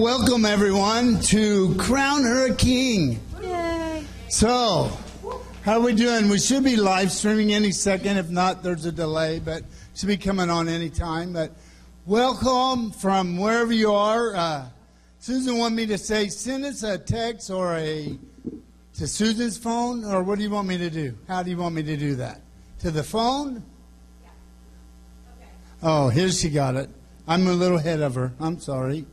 Welcome everyone to Crown Her a King. Yay. So, how are we doing? We should be live streaming any second. If not, there's a delay, but should be coming on any time. But welcome from wherever you are. Uh, Susan wanted me to say, send us a text or a to Susan's phone, or what do you want me to do? How do you want me to do that? To the phone? Oh, here she got it. I'm a little ahead of her. I'm sorry.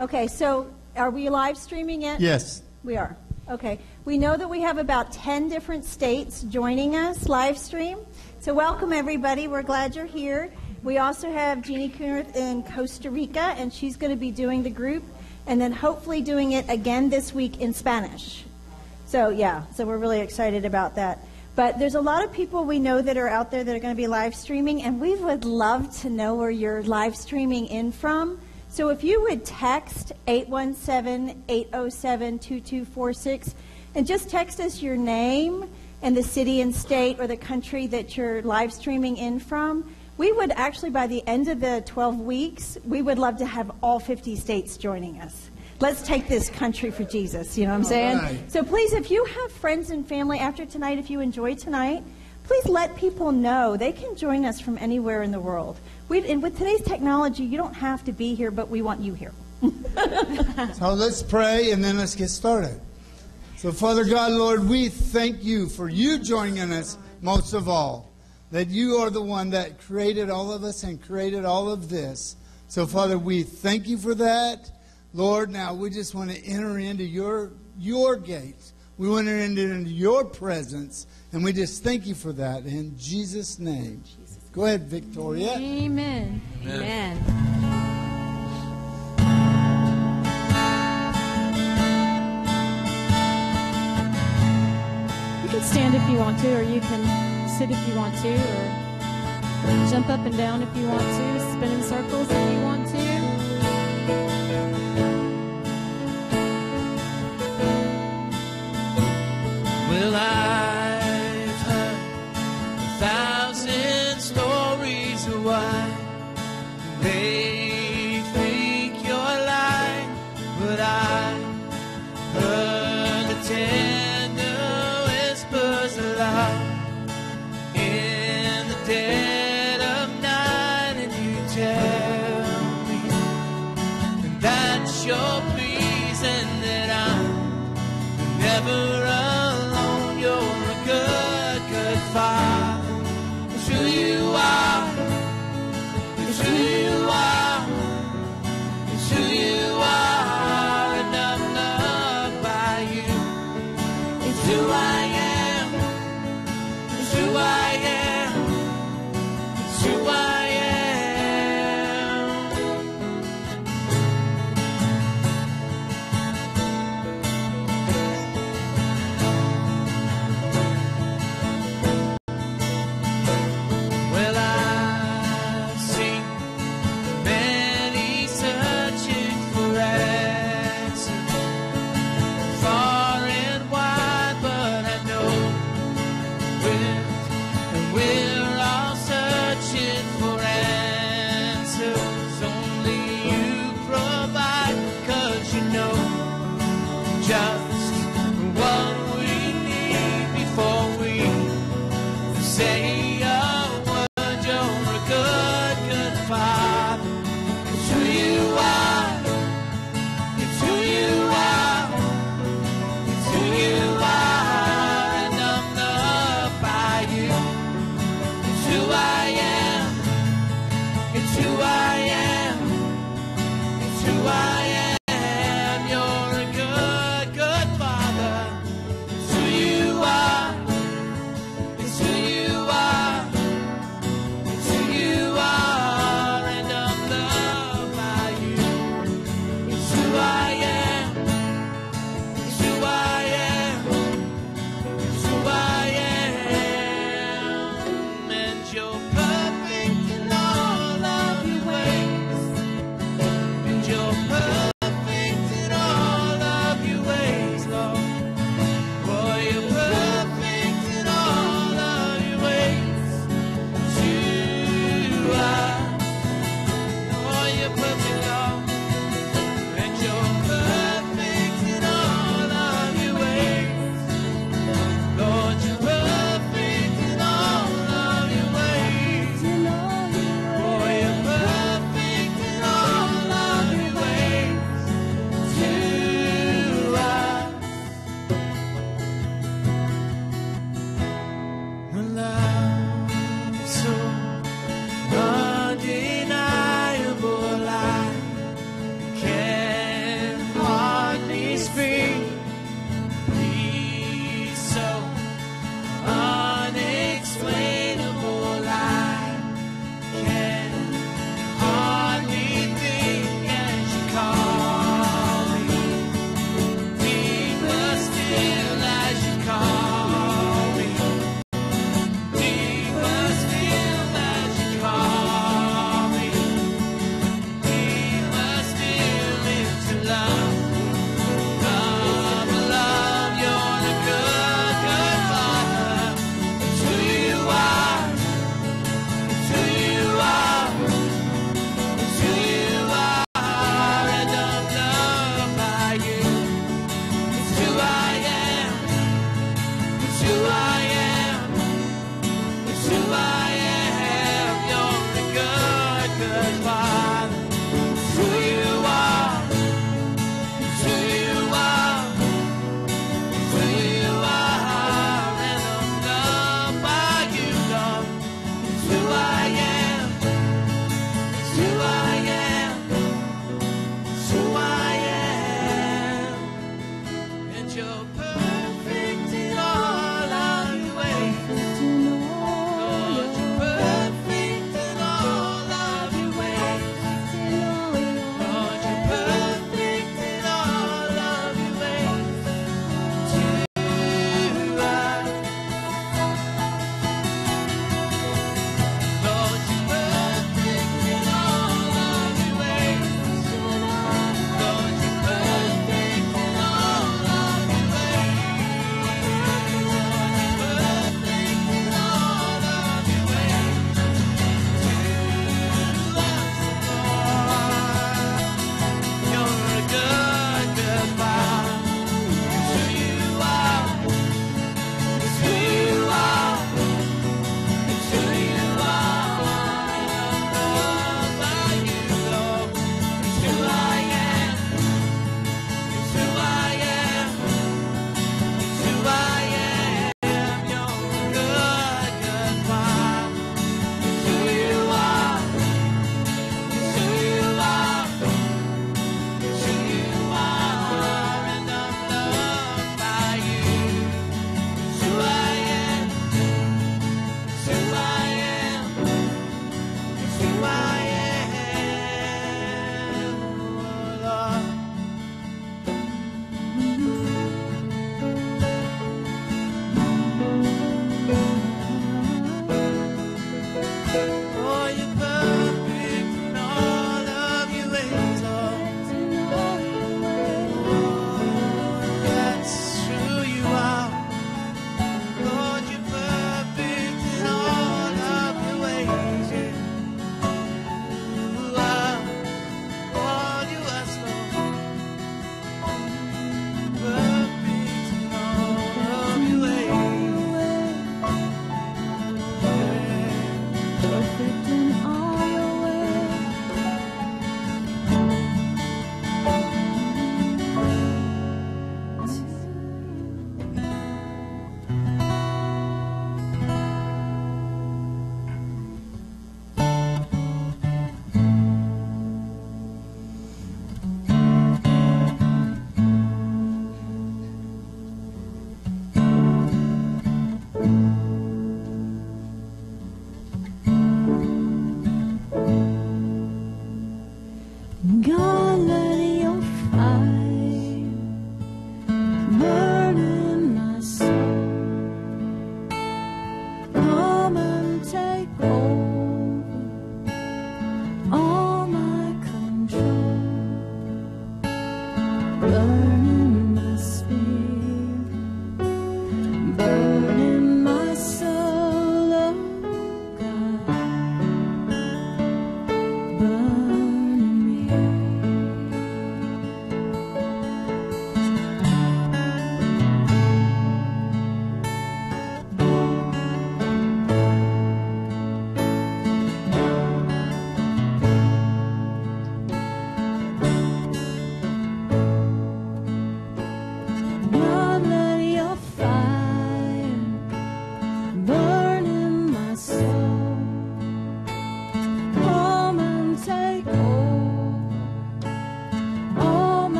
Okay, so are we live streaming yet? Yes. We are. Okay. We know that we have about 10 different states joining us live stream. So welcome everybody. We're glad you're here. We also have Jeannie Kunert in Costa Rica, and she's going to be doing the group and then hopefully doing it again this week in Spanish. So, yeah, so we're really excited about that. But there's a lot of people we know that are out there that are going to be live streaming, and we would love to know where you're live streaming in from. So if you would text 817 807 2246 and just text us your name and the city and state or the country that you're live streaming in from, we would actually, by the end of the 12 weeks, we would love to have all 50 states joining us. Let's take this country for Jesus, you know what I'm saying? right. So please, if you have friends and family after tonight, if you enjoy tonight, please let people know they can join us from anywhere in the world. We, and with today's technology, you don't have to be here, but we want you here. So let's pray and then let's get started. So, Father God, Lord, we thank you for you joining us most of all. That you are the one that created all of us and created all of this. So, Father, we thank you for that. Lord, now we just want to enter into your your gates. We want to enter into your presence, and we just thank you for that in Jesus' name. Go ahead, Victoria. Amen. Amen. You can stand if you want to, or you can sit if you want to, or jump up and down if you want to, spin in circles if you want to. Well, I've they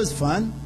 was fun.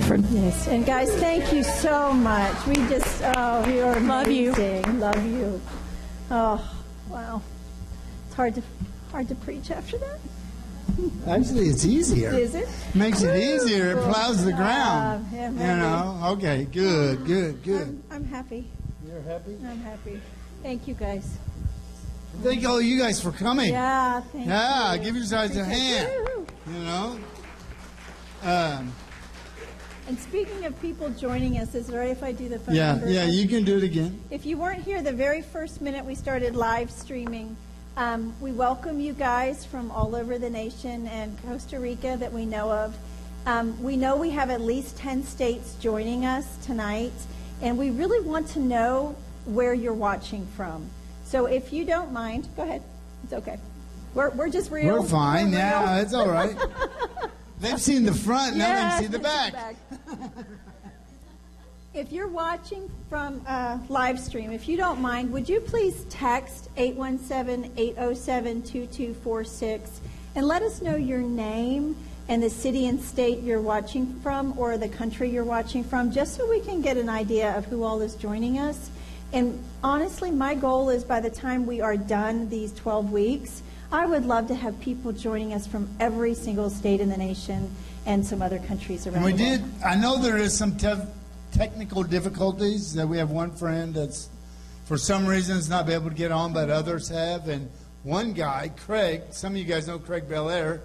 Yes, and guys, thank you so much. We just, oh, you are Love you. amazing. Love you. Oh, wow. It's hard to, hard to preach after that, Actually, it's easier. is it? Makes it easier. It plows the ground. Uh, yeah, you know. Okay. Good. Good. Good. I'm, I'm happy. You're happy. I'm happy. Thank you, guys. Thank all you guys for coming. Yeah, thank Yeah, you. give yourselves a hand. Woo. You know. Um, And speaking of people joining us, is it all right if I do the phone yeah. number? Yeah. You can do it again. If you weren't here the very first minute we started live streaming, um, we welcome you guys from all over the nation and Costa Rica that we know of. Um, we know we have at least 10 states joining us tonight, and we really want to know where you're watching from. So if you don't mind, go ahead. It's okay. We're, we're just real. We're fine. We're Yeah, it's all right. They've seen the front. Now they Yeah, can see the it's back. If you're watching from uh, live stream, if you don't mind, would you please text 817-807-2246 and let us know your name and the city and state you're watching from or the country you're watching from, just so we can get an idea of who all is joining us. And honestly, my goal is by the time we are done these 12 weeks, I would love to have people joining us from every single state in the nation and some other countries around And we the world. did. I know there is some tev- technical difficulties. That we have one friend that's, for some reasons, not be able to get on, but others have. And one guy, Craig, some of you guys know Craig Belair.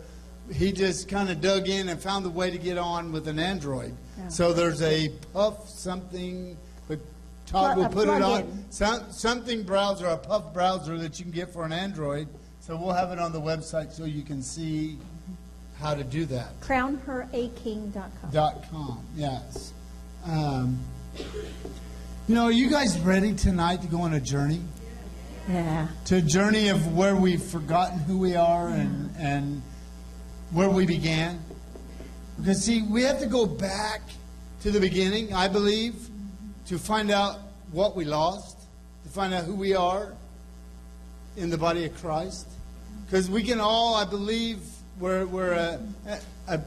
He just kind of dug in and found the way to get on with an Android. Yeah. So there's a Puff something, but Todd will put it on some, something browser, a Puff browser that you can get for an Android. So we'll have it on the website so you can see how to do that crownheraking.com. dot com. Yes. Um, you know, are you guys ready tonight to go on a journey? Yeah. To a journey of where we've forgotten who we are and and where we began. Because see, we have to go back to the beginning, I believe, to find out what we lost, to find out who we are in the body of Christ. Because we can all, I believe, we're, we're a, a,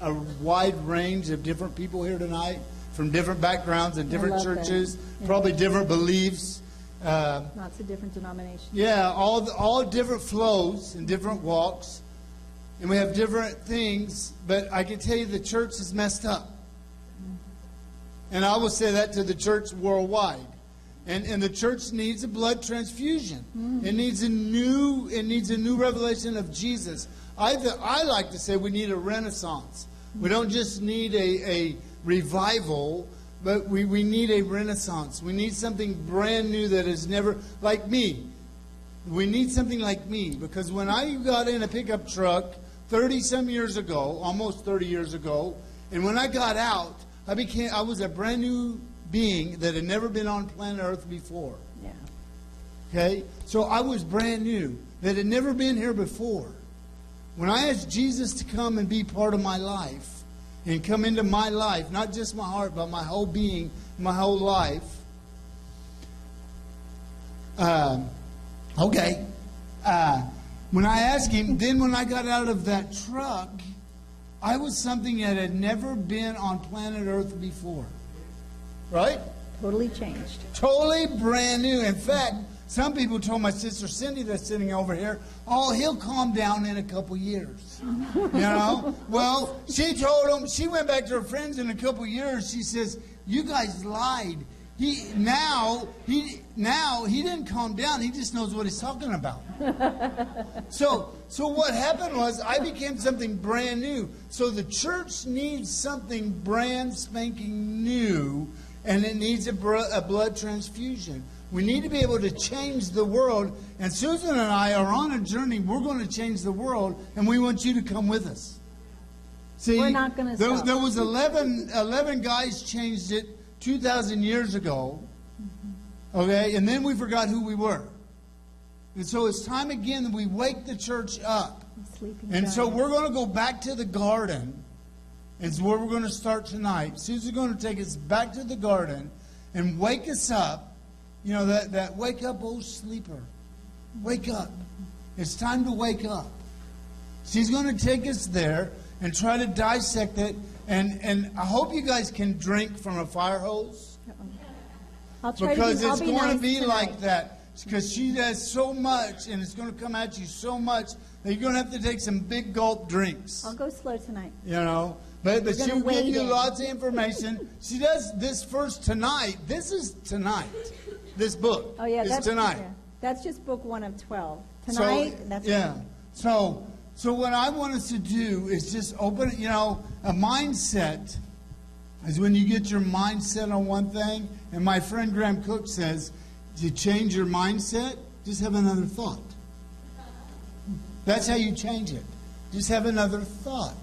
a wide range of different people here tonight from different backgrounds and different churches, Yeah. probably different beliefs. Uh, Lots of different denominations. yeah, all all different flows and different walks, and we have different things. But I can tell you, the church is messed up, and I will say that to the church worldwide. And and the church needs a blood transfusion. Mm-hmm. It needs a new it needs a new revelation of Jesus. I th- I like to say we need a renaissance. We don't just need a, a revival, but we, we need a renaissance. We need something brand new that is never like me. We need something like me because when I got in a pickup truck 30 some years ago, almost 30 years ago, and when I got out, I became I was a brand new being that had never been on planet Earth before. Yeah. Okay? So I was brand new, that had never been here before. When I asked Jesus to come and be part of my life, and come into my life, not just my heart, but my whole being, my whole life, um, okay. Uh, when I asked him, then when I got out of that truck, I was something that had never been on planet Earth before. Right? Totally changed. Totally brand new. In fact, some people told my sister Cindy that's sitting over here, oh, he'll calm down in a couple years. You know? Well, she told him, she went back to her friends in a couple years. She says, you guys lied. He now he now he didn't calm down. He just knows what he's talking about. so so what happened was I became something brand new. So the church needs something brand spanking new, and it needs a, br- a blood transfusion. We need to be able to change the world. And Susan and I are on a journey. We're going to change the world, and we want you to come with us. See, We're not gonna there, stop. there was 11, 11 guys changed it 2,000 years ago. Okay, and then we forgot who we were. And so it's time again that we wake the church up. Sleeping And so we're going to go back to the garden. It's where we're going to start tonight. Susan's going to take us back to the garden and wake us up. You know, that, that wake up, old sleeper. Wake up. It's time to wake up. She's going to take us there and try to dissect it. And, and I hope you guys can drink from a fire hose because be, it's be going nice to be tonight. like that. Because she does so much and it's going to come at you so much that you're going to have to take some big gulp drinks. I'll go slow tonight. You know, but, but she'll give you in. lots of information. She does this first tonight. This is tonight. This book Oh yeah, is that's tonight. yeah. That's just book one of twelve. So, Tonight, that's yeah. So so what I want us to do is just open. You know, a mindset is when you get your mindset on one thing. And my friend Graham Cooke says, to change your mindset, just have another thought. That's how you change it. Just have another thought.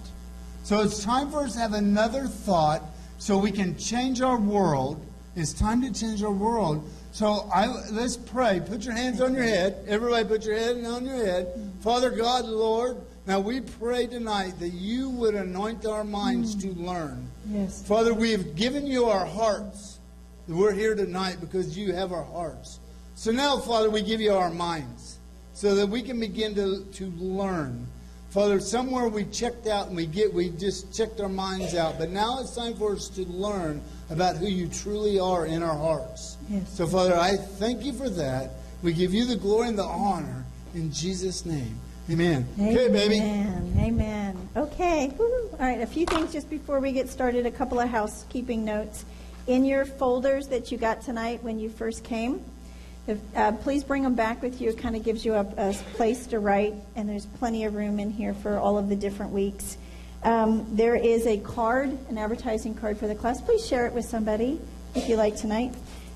So it's time for us to have another thought so we can change our world. It's time to change our world. So I, let's pray. Put your hands on your head. Everybody put your head on your head. Father God, Lord, now we pray tonight that you would anoint our minds to mm. learn. yes. Father, we have given you our hearts. We're here tonight because you have our hearts. So now, Father, we give you our minds so that we can begin to, to learn. Father, somewhere we checked out and we get we just checked our minds out, but now it's time for us to learn about who you truly are in our hearts. Yes. So, Father, I thank you for that. We give you the glory and the honor in Jesus' name. Amen. Okay, baby. Amen. Amen. Okay. Woo. All right. A few things just before we get started. A couple of housekeeping notes. In your folders that you got tonight when you first came, if, uh, please bring them back with you. It kind of gives you a, a place to write, and there's plenty of room in here for all of the different weeks. Um, there is a card, an advertising card for the class. Please share it with somebody if you like tonight.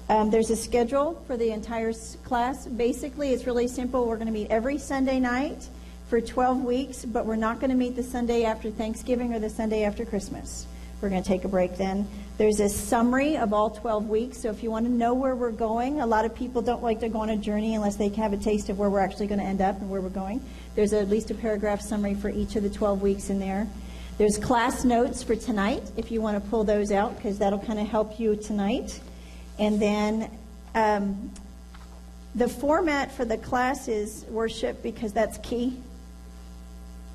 Um, there's a schedule for the entire class. Basically, it's really simple. We're going to meet every Sunday night for 12 weeks, but we're not going to meet the Sunday after Thanksgiving or the Sunday after Christmas. We're going to take a break then. There's a summary of all 12 weeks, so if you want to know where we're going, a lot of people don't like to go on a journey unless they have a taste of where we're actually going to end up and where we're going. There's at least a paragraph summary for each of the 12 weeks in there. There's class notes for tonight, if you want to pull those out, because that'll kind of help you tonight. And then um, the format for the class is worship, because that's key.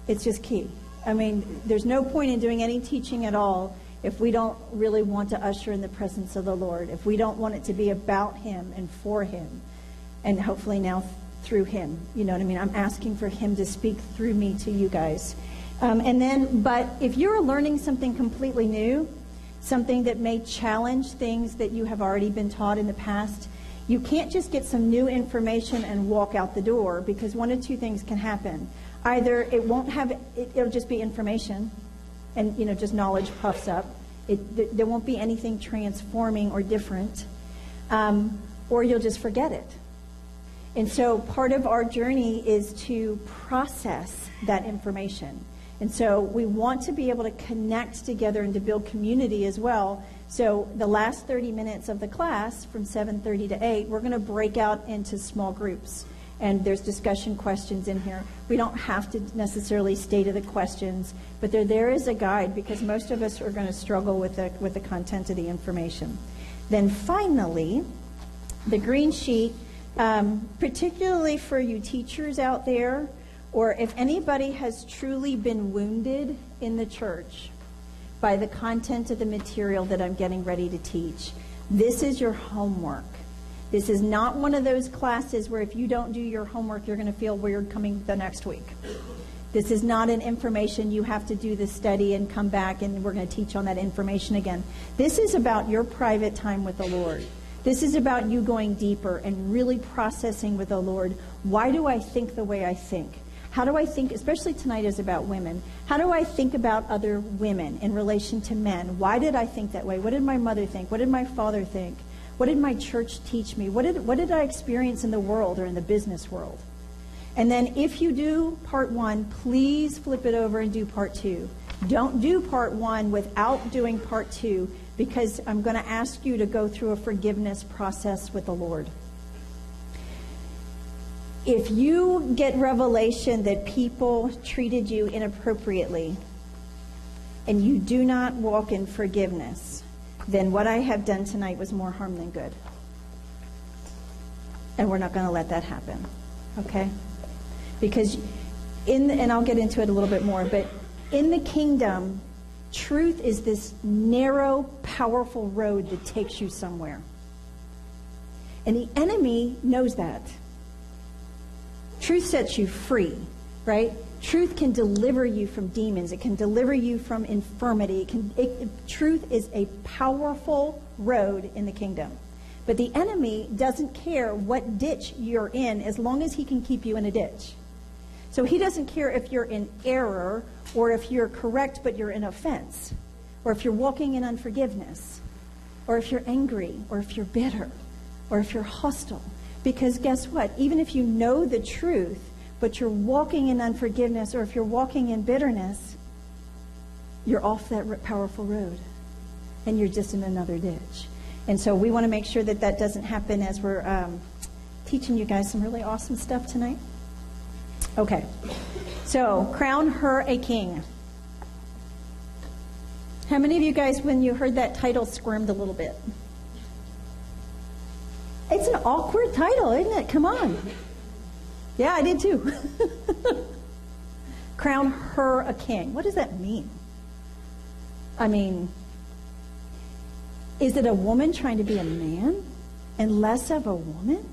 It's just key. I mean, there's no point in doing any teaching at all if we don't really want to usher in the presence of the Lord, if we don't want it to be about Him and for Him, and hopefully now through Him. You know what I mean? I'm asking for Him to speak through me to you guys. Um, and then, but if you're learning something completely new, something that may challenge things that you have already been taught in the past, you can't just get some new information and walk out the door because one of two things can happen. Either it won't have, it, it'll just be information, and you know, just knowledge puffs up. It, th- there won't be anything transforming or different, um, or you'll just forget it. And so part of our journey is to process that information And so we want to be able to connect together and to build community as well. So the last 30 minutes of the class from 7:30 to 8, we're going to break out into small groups. And there's discussion questions in here. We don't have to necessarily stay to the questions, but they're there as a guide because most of us are going to struggle with the, with the content of the information. Then finally, the green sheet, um, particularly for you teachers out there, or if anybody has truly been wounded in the church by the content of the material that I'm getting ready to teach, this is your homework. This is not one of those classes where if you don't do your homework, you're going to feel weird coming the next week. This is not an information you have to do the study and come back and we're going to teach on that information again. This is about your private time with the Lord. This is about you going deeper and really processing with the Lord. Why do I think the way I think? How do I think, especially tonight is about women, how do I think about other women in relation to men? Why did I think that way? What did my mother think? What did my father think? What did my church teach me? What did, what did I experience in the world or in the business world? And then if you do part one, please flip it over and do part two. Don't do part one without doing part two because I'm going to ask you to go through a forgiveness process with the Lord. If you get revelation that people treated you inappropriately and you do not walk in forgiveness, then what I have done tonight was more harm than good. And we're not going to let that happen. Okay? Because in and I'll get into it a little bit more, but in the kingdom, truth is this narrow, powerful road that takes you somewhere. And the enemy knows that. Truth sets you free, right? Truth can deliver you from demons. It can deliver you from infirmity. It can, it, truth is a powerful road in the kingdom. But the enemy doesn't care what ditch you're in as long as he can keep you in a ditch. So he doesn't care if you're in error or if you're correct but you're in offense or if you're walking in unforgiveness or if you're angry or if you're bitter or if you're hostile. Because guess what? Even if you know the truth, but you're walking in unforgiveness or if you're walking in bitterness, you're off that powerful road and you're just in another ditch. And so we want to make sure that that doesn't happen as we're um, teaching you guys some really awesome stuff tonight. Okay. So, crown her a king. How many of you guys, when you heard that title, squirmed a little bit? It's an awkward title, isn't it? Come on. Yeah, I did too. Crown her a king. What does that mean? I mean, is it a woman trying to be a man and less of a woman?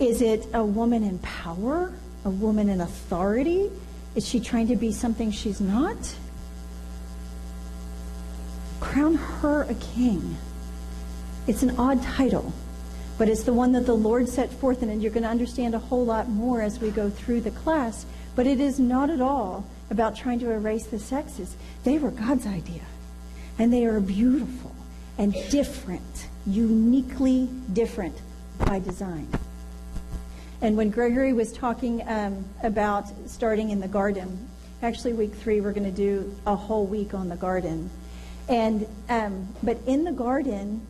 Is it a woman in power? A woman in authority? Is she trying to be something she's not? Crown her a king. It's an odd title, but it's the one that the Lord set forth, and you're going to understand a whole lot more as we go through the class. But it is not at all about trying to erase the sexes. They were God's idea, and they are beautiful and different, uniquely different by design. And when Gregory was talking um, about starting in the garden, actually, week three, we're going to do a whole week on the garden. And um, but in the garden,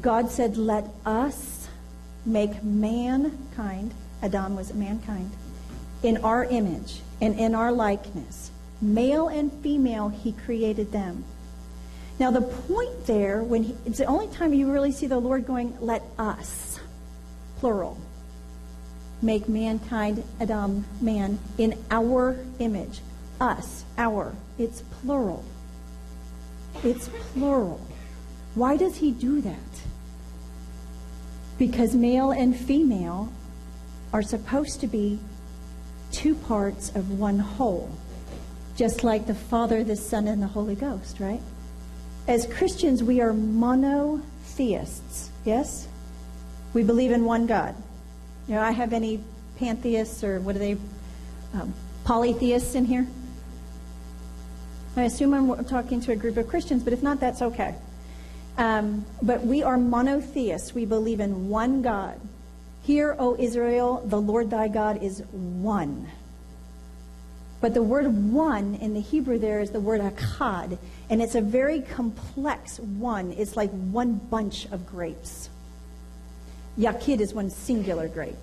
God said, "Let us make mankind." Adam was mankind in our image and in our likeness, male and female. He created them. Now, the point there, when he, it's the only time you really see the Lord going, "Let us." plural. Make mankind, Adam, man, in our image. Us, our. It's plural. It's plural. Why does he do that? Because male and female are supposed to be two parts of one whole, just like the Father, the Son, and the Holy Ghost, right? As Christians, we are monotheists, yes? We believe in one God. You know, I have any pantheists or what are they, um, polytheists in here? I assume I'm talking to a group of Christians, but if not, that's okay. Um, but we are monotheists. We believe in one God. Hear, O Israel, the Lord thy God is one. But the word one in the Hebrew there is the word echad, and it's a very complex one. It's like one bunch of grapes. Yachid is one singular grape.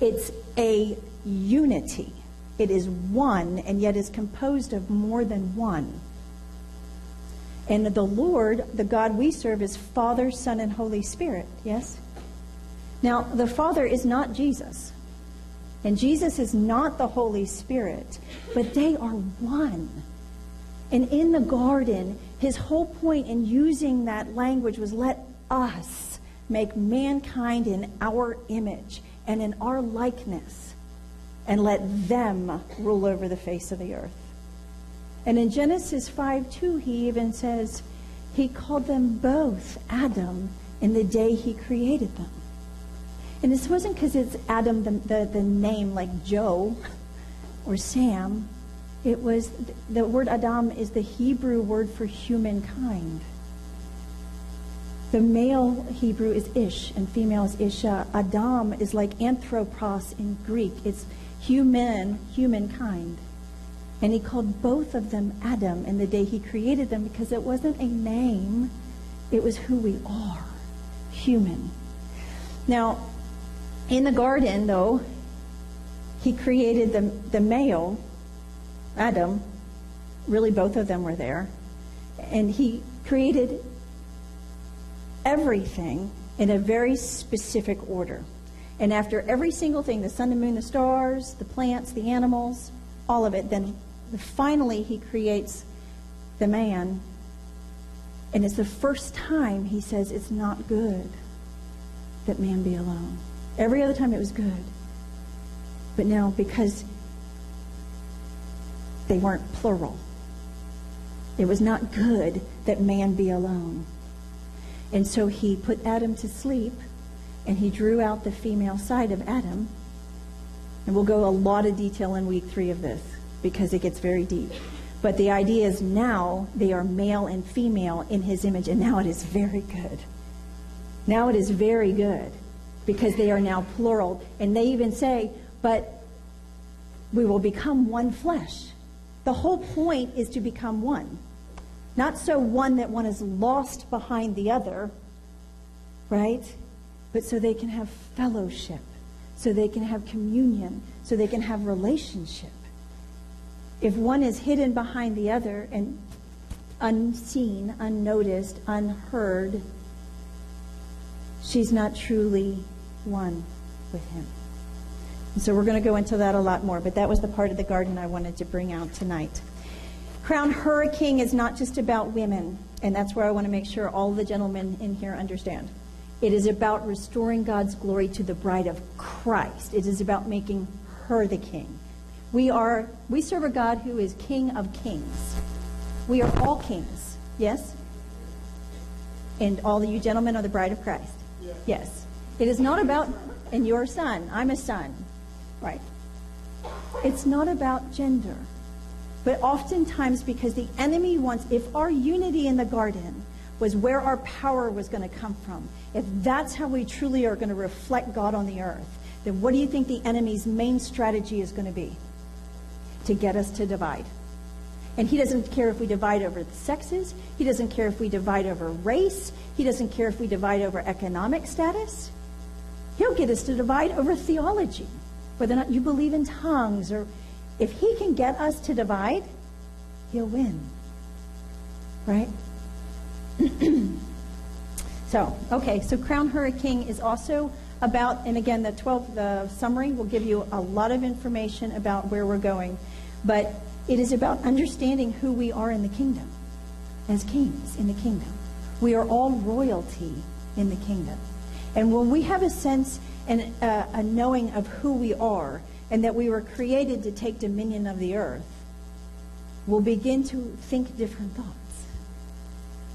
It's a unity. It is one, and yet is composed of more than one. And the Lord, the God we serve, is Father, Son, and Holy Spirit. Yes? Now, the Father is not Jesus. And Jesus is not the Holy Spirit, but they are one. And in the garden, his whole point in using that language was let us make mankind in our image and in our likeness, and let them rule over the face of the earth. And in Genesis 5 2, he even says, He called them both Adam in the day he created them. And this wasn't because it's Adam, the, the, the name like Joe or Sam. It was the word Adam is the Hebrew word for humankind. The male Hebrew is Ish and female is Isha. Adam is like anthropos in Greek. It's human, humankind. And he called both of them Adam in the day he created them because it wasn't a name, it was who we are human. Now, in the garden, though, he created the, the male, Adam. Really, both of them were there. And he created everything in a very specific order. And after every single thing the sun, the moon, the stars, the plants, the animals, all of it then finally he creates the man. And it's the first time he says it's not good that man be alone. Every other time it was good. But now, because they weren't plural, it was not good that man be alone. And so he put Adam to sleep and he drew out the female side of Adam. And we'll go a lot of detail in week three of this because it gets very deep. But the idea is now they are male and female in his image, and now it is very good. Now it is very good because they are now plural. And they even say, but we will become one flesh. The whole point is to become one. Not so one that one is lost behind the other, right? But so they can have fellowship, so they can have communion, so they can have relationship. If one is hidden behind the other and unseen, unnoticed, unheard, she's not truly one with him. And so we're going to go into that a lot more, but that was the part of the garden I wanted to bring out tonight. Crown Her a King is not just about women, and that's where I want to make sure all the gentlemen in here understand. It is about restoring God's glory to the bride of Christ. It is about making her the king. We are we serve a God who is King of kings. We are all kings. Yes? And all of you gentlemen are the bride of Christ. Yes. It is not about and your son. I'm a son. Right. It's not about gender. But oftentimes, because the enemy wants, if our unity in the garden was where our power was going to come from, if that's how we truly are going to reflect God on the earth, then what do you think the enemy's main strategy is going to be? To get us to divide. And he doesn't care if we divide over the sexes. He doesn't care if we divide over race. He doesn't care if we divide over economic status. He'll get us to divide over theology, whether or not you believe in tongues or if he can get us to divide, he'll win. Right? so, okay, so Crown King is also about, and again, the 12, the summary will give you a lot of information about where we're going, but it is about understanding who we are in the kingdom, as kings in the kingdom. We are all royalty in the kingdom. And when we have a sense and uh, a knowing of who we are, and that we were created to take dominion of the earth, we'll begin to think different thoughts.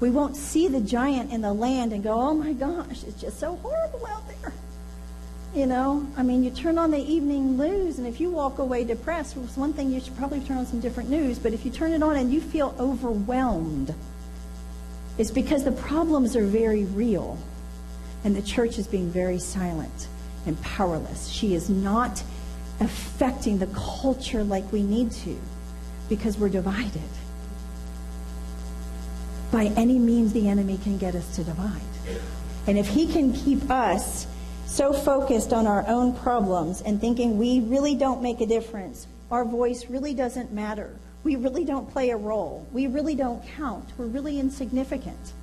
We won't see the giant in the land and go, oh my gosh, it's just so horrible out there. You know, I mean, you turn on the evening news, and if you walk away depressed, it's one thing you should probably turn on some different news, but if you turn it on and you feel overwhelmed, it's because the problems are very real, and the church is being very silent and powerless. She is not affecting the culture like we need to because we're divided. By any means, the enemy can get us to divide. And if he can keep us so focused on our own problems and thinking we really don't make a difference, our voice really doesn't matter, we really don't play a role, we really don't count, we're really insignificant.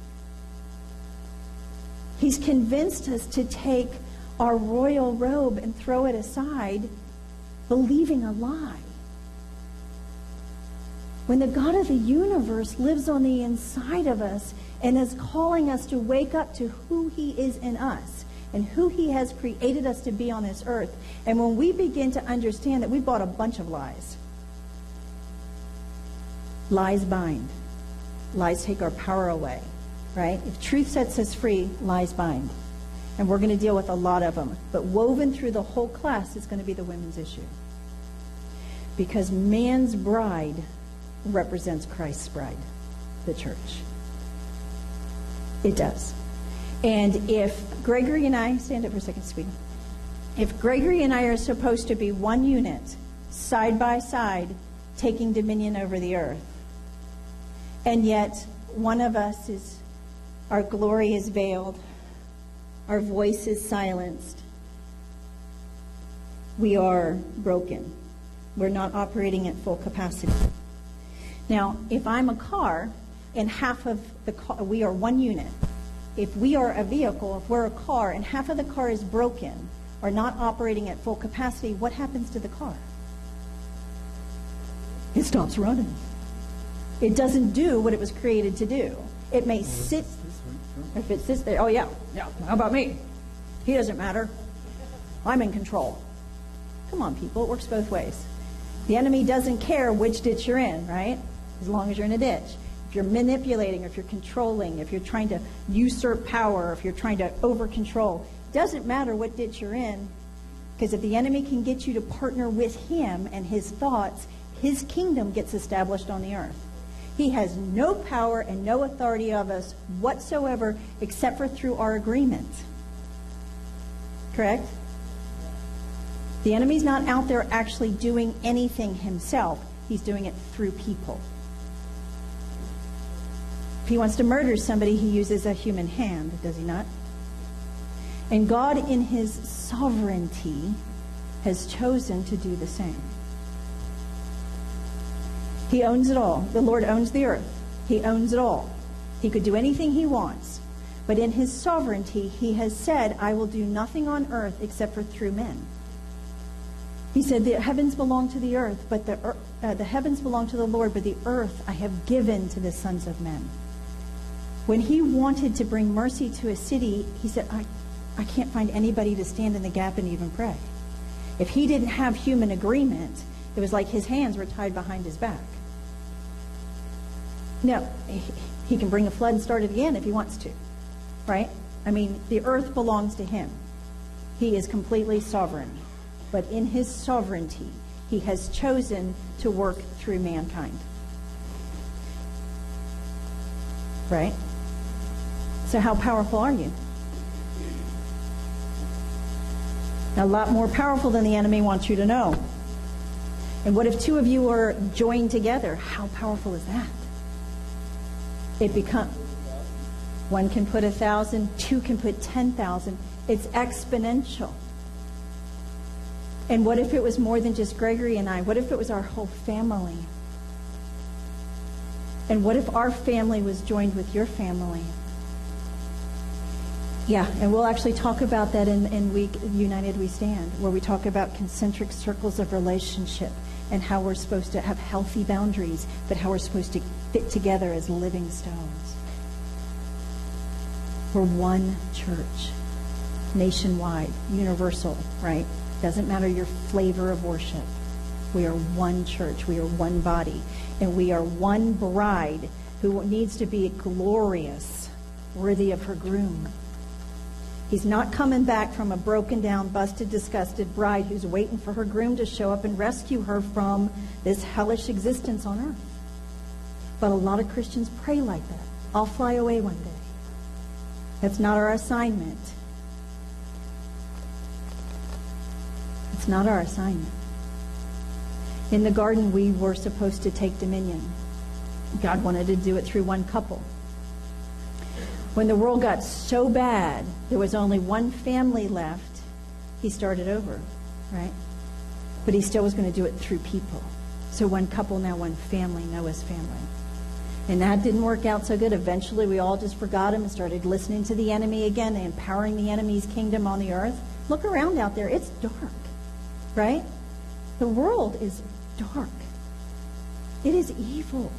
He's convinced us to take our royal robe and throw it aside, believing a lie. When the God of the universe lives on the inside of us and is calling us to wake up to who He is in us and who He has created us to be on this earth, and when we begin to understand that we bought a bunch of lies, lies bind, lies take our power away, right? If truth sets us free, lies bind. And we're going to deal with a lot of them. But woven through the whole class is going to be the women's issue. Because man's bride represents Christ's bride, the church. It does. And if Gregory and I, stand up for a second, sweetie. If Gregory and I are supposed to be one unit, side by side, taking dominion over the earth, and yet one of us is, our glory is veiled, our voice is silenced, we are broken. We're not operating at full capacity. Now, if I'm a car and half of the car, we are one unit. If we are a vehicle, if we're a car and half of the car is broken or not operating at full capacity, what happens to the car? It stops running. It doesn't do what it was created to do. It may sit, if it sits there, oh yeah, yeah, how about me? He doesn't matter. I'm in control. Come on, people, it works both ways. The enemy doesn't care which ditch you're in, right? As long as you're in a ditch. If you're manipulating, if you're controlling, if you're trying to usurp power, if you're trying to over control, doesn't matter what ditch you're in, because if the enemy can get you to partner with him and his thoughts, his kingdom gets established on the earth. He has no power and no authority of us whatsoever except for through our agreement. Correct? The enemy's not out there actually doing anything himself. He's doing it through people. He wants to murder somebody, he uses a human hand, does he not? And God, in his sovereignty, has chosen to do the same. He owns it all. The Lord owns the earth. He owns it all. He could do anything he wants. But in his sovereignty, he has said, I will do nothing on earth except for through men. He said, The heavens belong to the earth, but the, ear- uh, the heavens belong to the Lord, but the earth I have given to the sons of men. When he wanted to bring mercy to a city, he said, I, I can't find anybody to stand in the gap and even pray. If he didn't have human agreement, it was like his hands were tied behind his back. No, he- can bring a flood and start it again if he wants to, right? I mean, the earth belongs to him. He is completely sovereign. But in his sovereignty, he has chosen to work through mankind. Right? So, how powerful are you? A lot more powerful than the enemy wants you to know. And what if two of you are joined together? How powerful is that? It becomes one can put a thousand, two can put ten thousand. It's exponential. And what if it was more than just Gregory and I? What if it was our whole family? And what if our family was joined with your family? Yeah, and we'll actually talk about that in, in week United We Stand, where we talk about concentric circles of relationship and how we're supposed to have healthy boundaries, but how we're supposed to fit together as living stones. We're one church, nationwide, universal, right? Doesn't matter your flavor of worship. We are one church. We are one body. And we are one bride who needs to be glorious, worthy of her groom. He's not coming back from a broken down, busted, disgusted bride who's waiting for her groom to show up and rescue her from this hellish existence on earth. But a lot of Christians pray like that. I'll fly away one day. That's not our assignment. It's not our assignment. In the garden, we were supposed to take dominion. God wanted to do it through one couple. When the world got so bad, there was only one family left, he started over, right? But he still was going to do it through people. So one couple, now one family, Noah's family. And that didn't work out so good. Eventually, we all just forgot him and started listening to the enemy again, empowering the enemy's kingdom on the earth. Look around out there. It's dark, right? The world is dark. It is evil.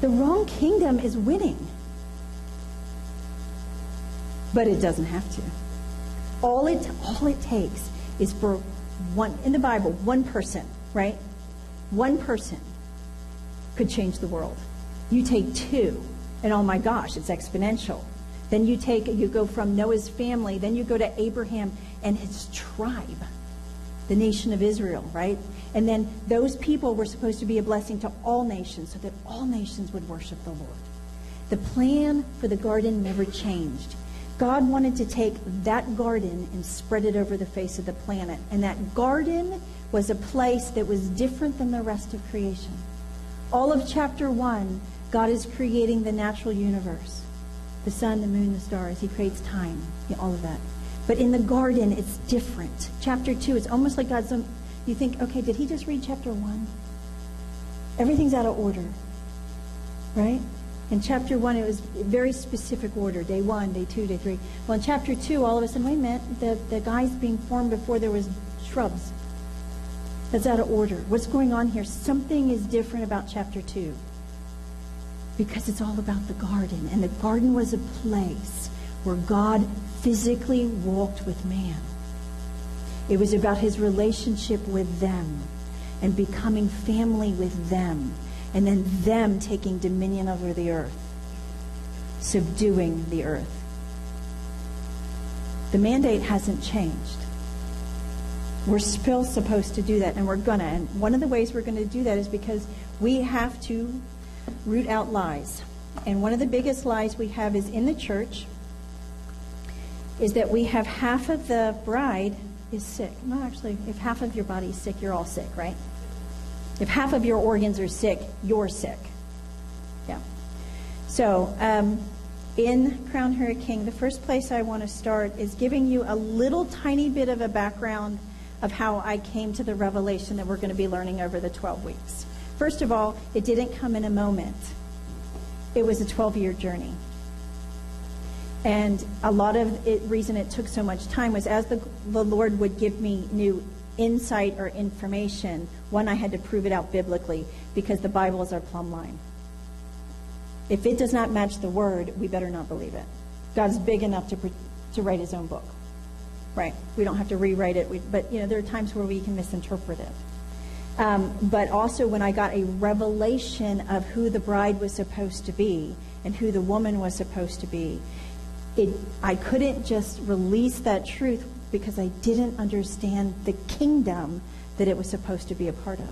The wrong kingdom is winning. But it doesn't have to. All it all it takes is for one in the Bible, one person, right? One person could change the world. You take two, and oh my gosh, it's exponential. Then you take you go from Noah's family, then you go to Abraham and his tribe, the nation of Israel, right? And then those people were supposed to be a blessing to all nations so that all nations would worship the Lord. The plan for the garden never changed. God wanted to take that garden and spread it over the face of the planet. And that garden was a place that was different than the rest of creation. All of chapter 1, God is creating the natural universe the sun, the moon, the stars. He creates time, yeah, all of that. But in the garden, it's different. Chapter 2, it's almost like God's. You think, okay, did he just read chapter 1? Everything's out of order, right? In chapter 1, it was very specific order day 1, day 2, day 3. Well, in chapter 2, all of a sudden, wait a minute, the, the guy's being formed before there was shrubs. That's out of order. What's going on here? Something is different about chapter 2 because it's all about the garden. And the garden was a place where God physically walked with man. It was about his relationship with them and becoming family with them, and then them taking dominion over the earth, subduing the earth. The mandate hasn't changed. We're still supposed to do that, and we're gonna. And one of the ways we're going to do that is because we have to root out lies. And one of the biggest lies we have is in the church is that we have half of the bride is sick. No, actually, if half of your body is sick, you're all sick, right? If half of your organs are sick, you're sick. Yeah. So, um, in Crown King, the first place I want to start is giving you a little tiny bit of a background of how I came to the revelation that we're going to be learning over the 12 weeks. First of all, it didn't come in a moment. It was a 12-year journey. And a lot of the reason it took so much time was as the, the Lord would give me new insight or information, one, I had to prove it out biblically because the Bible is our plumb line. If it does not match the Word, we better not believe it. God's big enough to, to write His own book. Right. We don't have to rewrite it, we, but you know there are times where we can misinterpret it. Um, but also when I got a revelation of who the bride was supposed to be and who the woman was supposed to be, it, I couldn't just release that truth because I didn't understand the kingdom that it was supposed to be a part of.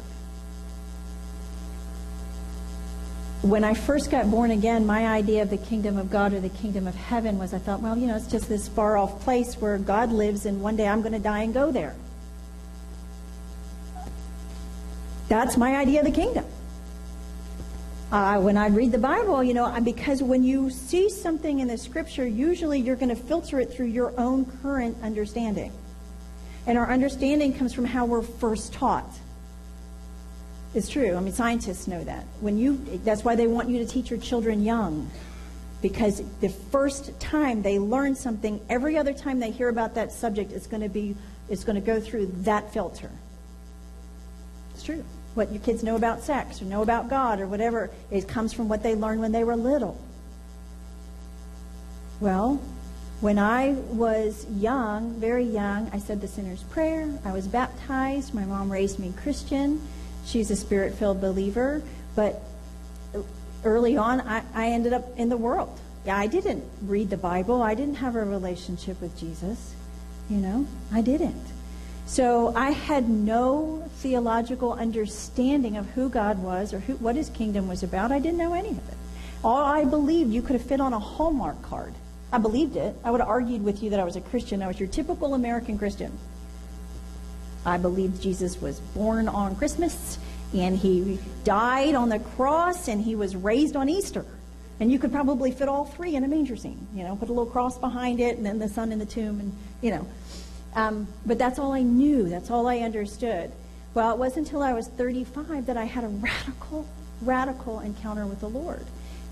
When I first got born again, my idea of the kingdom of God or the kingdom of heaven was I thought, well, you know, it's just this far off place where God lives and one day I'm going to die and go there. That's my idea of the kingdom. Uh, when I read the Bible, you know, because when you see something in the scripture, usually you're going to filter it through your own current understanding. And our understanding comes from how we're first taught. It's true. I mean, scientists know that. When you, that's why they want you to teach your children young. Because the first time they learn something, every other time they hear about that subject, it's going to be, it's going to go through that filter. It's true. What your kids know about sex or know about God or whatever, it comes from what they learned when they were little. Well, when I was young, very young, I said the sinner's prayer. I was baptized. My mom raised me Christian. She's a spirit filled believer. But early on, I, I ended up in the world. Yeah, I didn't read the Bible. I didn't have a relationship with Jesus. You know, I didn't. So I had no theological understanding of who God was or who, what his kingdom was about. I didn't know any of it. All I believed you could have fit on a Hallmark card. I believed it. I would have argued with you that I was a Christian. I was your typical American Christian. I believe Jesus was born on Christmas and he died on the cross and he was raised on Easter. And you could probably fit all three in a manger scene, you know, put a little cross behind it and then the son in the tomb and, you know. Um, but that's all I knew. That's all I understood. Well, it wasn't until I was 35 that I had a radical, radical encounter with the Lord.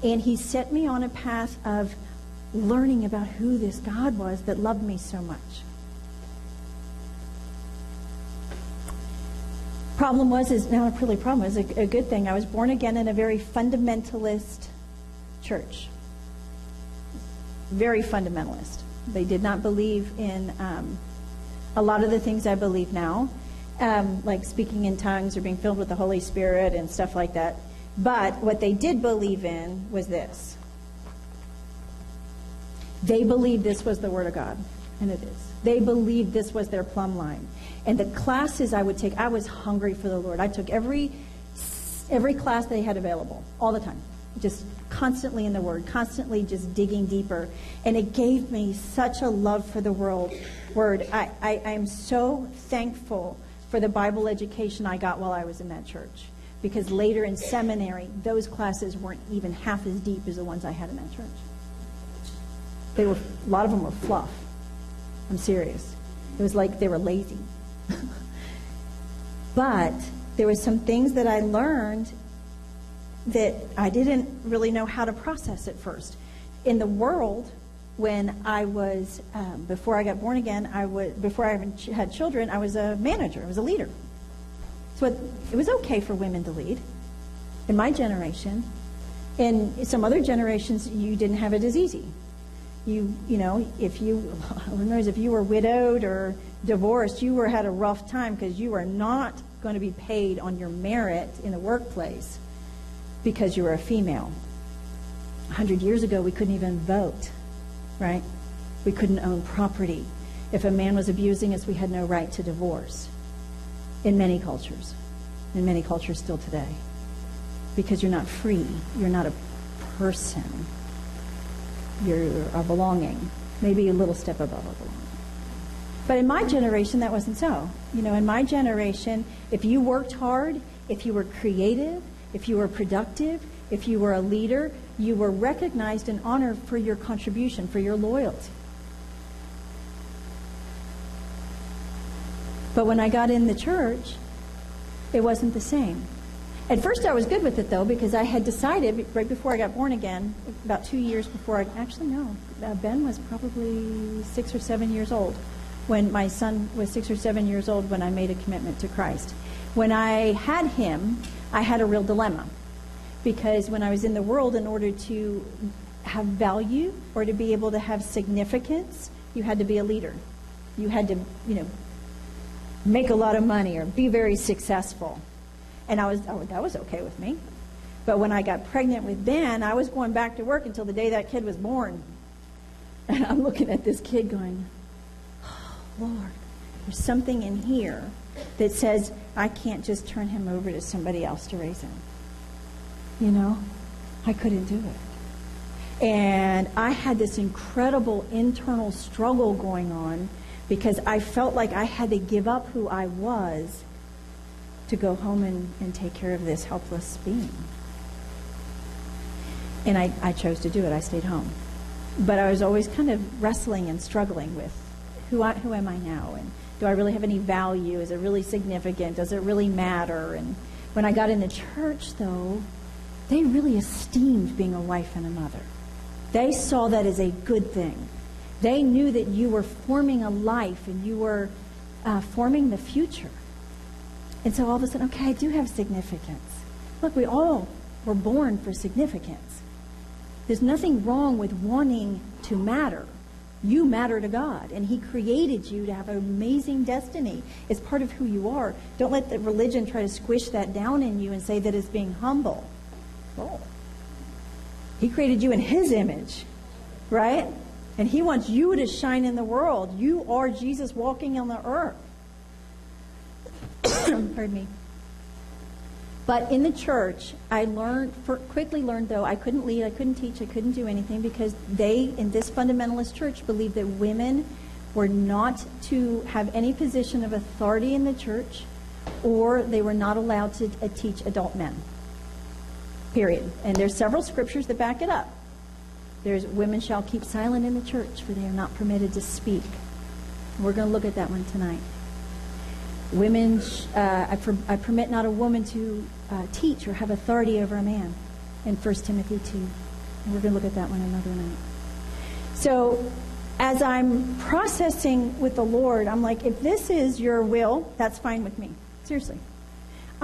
And he set me on a path of learning about who this God was that loved me so much. Problem was, is not really a problem, it was a, a good thing. I was born again in a very fundamentalist church. Very fundamentalist. They did not believe in um, a lot of the things I believe now, um, like speaking in tongues or being filled with the Holy Spirit and stuff like that. But what they did believe in was this they believed this was the Word of God, and it is. They believed this was their plumb line. And the classes I would take, I was hungry for the Lord. I took every every class they had available all the time, just constantly in the Word, constantly just digging deeper. And it gave me such a love for the world Word. I, I, I am so thankful for the Bible education I got while I was in that church. Because later in seminary, those classes weren't even half as deep as the ones I had in that church. They were a lot of them were fluff. I'm serious. It was like they were lazy. but there were some things that I learned that I didn't really know how to process at first. In the world, when I was um, before I got born again, I was before I even had children, I was a manager. I was a leader. So it, it was okay for women to lead. In my generation, in some other generations, you didn't have it as easy you you know if you if you were widowed or divorced you were had a rough time because you were not going to be paid on your merit in the workplace because you were a female 100 years ago we couldn't even vote right? We couldn't own property. If a man was abusing us we had no right to divorce. In many cultures in many cultures still today. Because you're not free you're not a person. You're a belonging, maybe a little step above a belonging. But in my generation, that wasn't so. You know, in my generation, if you worked hard, if you were creative, if you were productive, if you were a leader, you were recognized and honored for your contribution, for your loyalty. But when I got in the church, it wasn't the same. At first, I was good with it though because I had decided right before I got born again, about two years before I actually no, uh, Ben was probably six or seven years old when my son was six or seven years old when I made a commitment to Christ. When I had him, I had a real dilemma because when I was in the world, in order to have value or to be able to have significance, you had to be a leader. You had to, you know, make a lot of money or be very successful. And I was, oh, that was okay with me. But when I got pregnant with Ben, I was going back to work until the day that kid was born. And I'm looking at this kid going, oh, Lord, there's something in here that says I can't just turn him over to somebody else to raise him. You know, I couldn't do it. And I had this incredible internal struggle going on because I felt like I had to give up who I was to go home and, and take care of this helpless being. And I, I chose to do it. I stayed home. But I was always kind of wrestling and struggling with who, I, who am I now? And do I really have any value? Is it really significant? Does it really matter? And when I got in the church, though, they really esteemed being a wife and a mother. They saw that as a good thing. They knew that you were forming a life and you were uh, forming the future. And so all of a sudden, okay, I do have significance. Look, we all were born for significance. There's nothing wrong with wanting to matter. You matter to God, and He created you to have an amazing destiny. It's part of who you are. Don't let the religion try to squish that down in you and say that it's being humble. Oh. He created you in His image, right? And He wants you to shine in the world. You are Jesus walking on the earth. Pardon me. But in the church, I learned, quickly learned though, I couldn't lead, I couldn't teach, I couldn't do anything because they, in this fundamentalist church, believed that women were not to have any position of authority in the church, or they were not allowed to uh, teach adult men. Period. And there's several scriptures that back it up. There's women shall keep silent in the church, for they are not permitted to speak. We're going to look at that one tonight. Women, uh, I, per- I permit not a woman to uh, teach or have authority over a man in 1 Timothy 2. And we're going to look at that one another night. So, as I'm processing with the Lord, I'm like, if this is your will, that's fine with me. Seriously.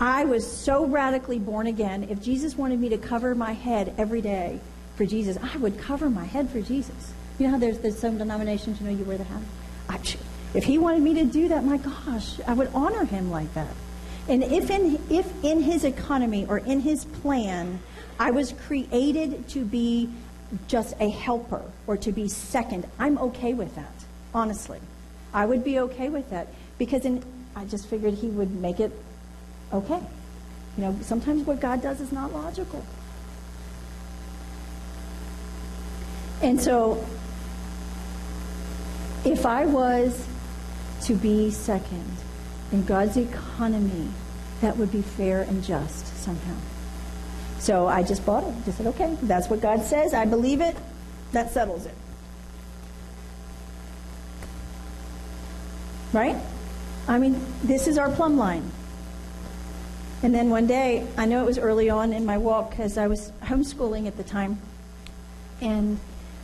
I was so radically born again. If Jesus wanted me to cover my head every day for Jesus, I would cover my head for Jesus. You know how there's, there's some denominations, you know, you wear the hat? I, if he wanted me to do that, my gosh, I would honor him like that. And if in, if in his economy or in his plan, I was created to be just a helper or to be second, I'm okay with that, honestly. I would be okay with that because in, I just figured he would make it okay. You know, sometimes what God does is not logical. And so, if I was to be second in God's economy, that would be fair and just somehow. So I just bought it. Just said, okay, that's what God says. I believe it. That settles it. Right? I mean, this is our plumb line. And then one day, I know it was early on in my walk because I was homeschooling at the time, and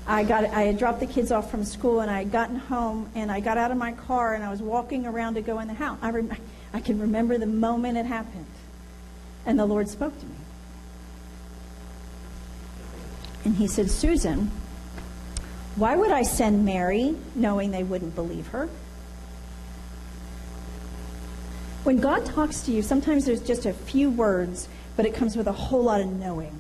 I got I had dropped the kids off from school, and I had gotten home, and I got out of my car, and I was walking around to go in the house. I rem- I can remember the moment it happened, and the Lord spoke to me, and He said, "Susan, why would I send Mary knowing they wouldn't believe her?" When God talks to you, sometimes there's just a few words, but it comes with a whole lot of knowing.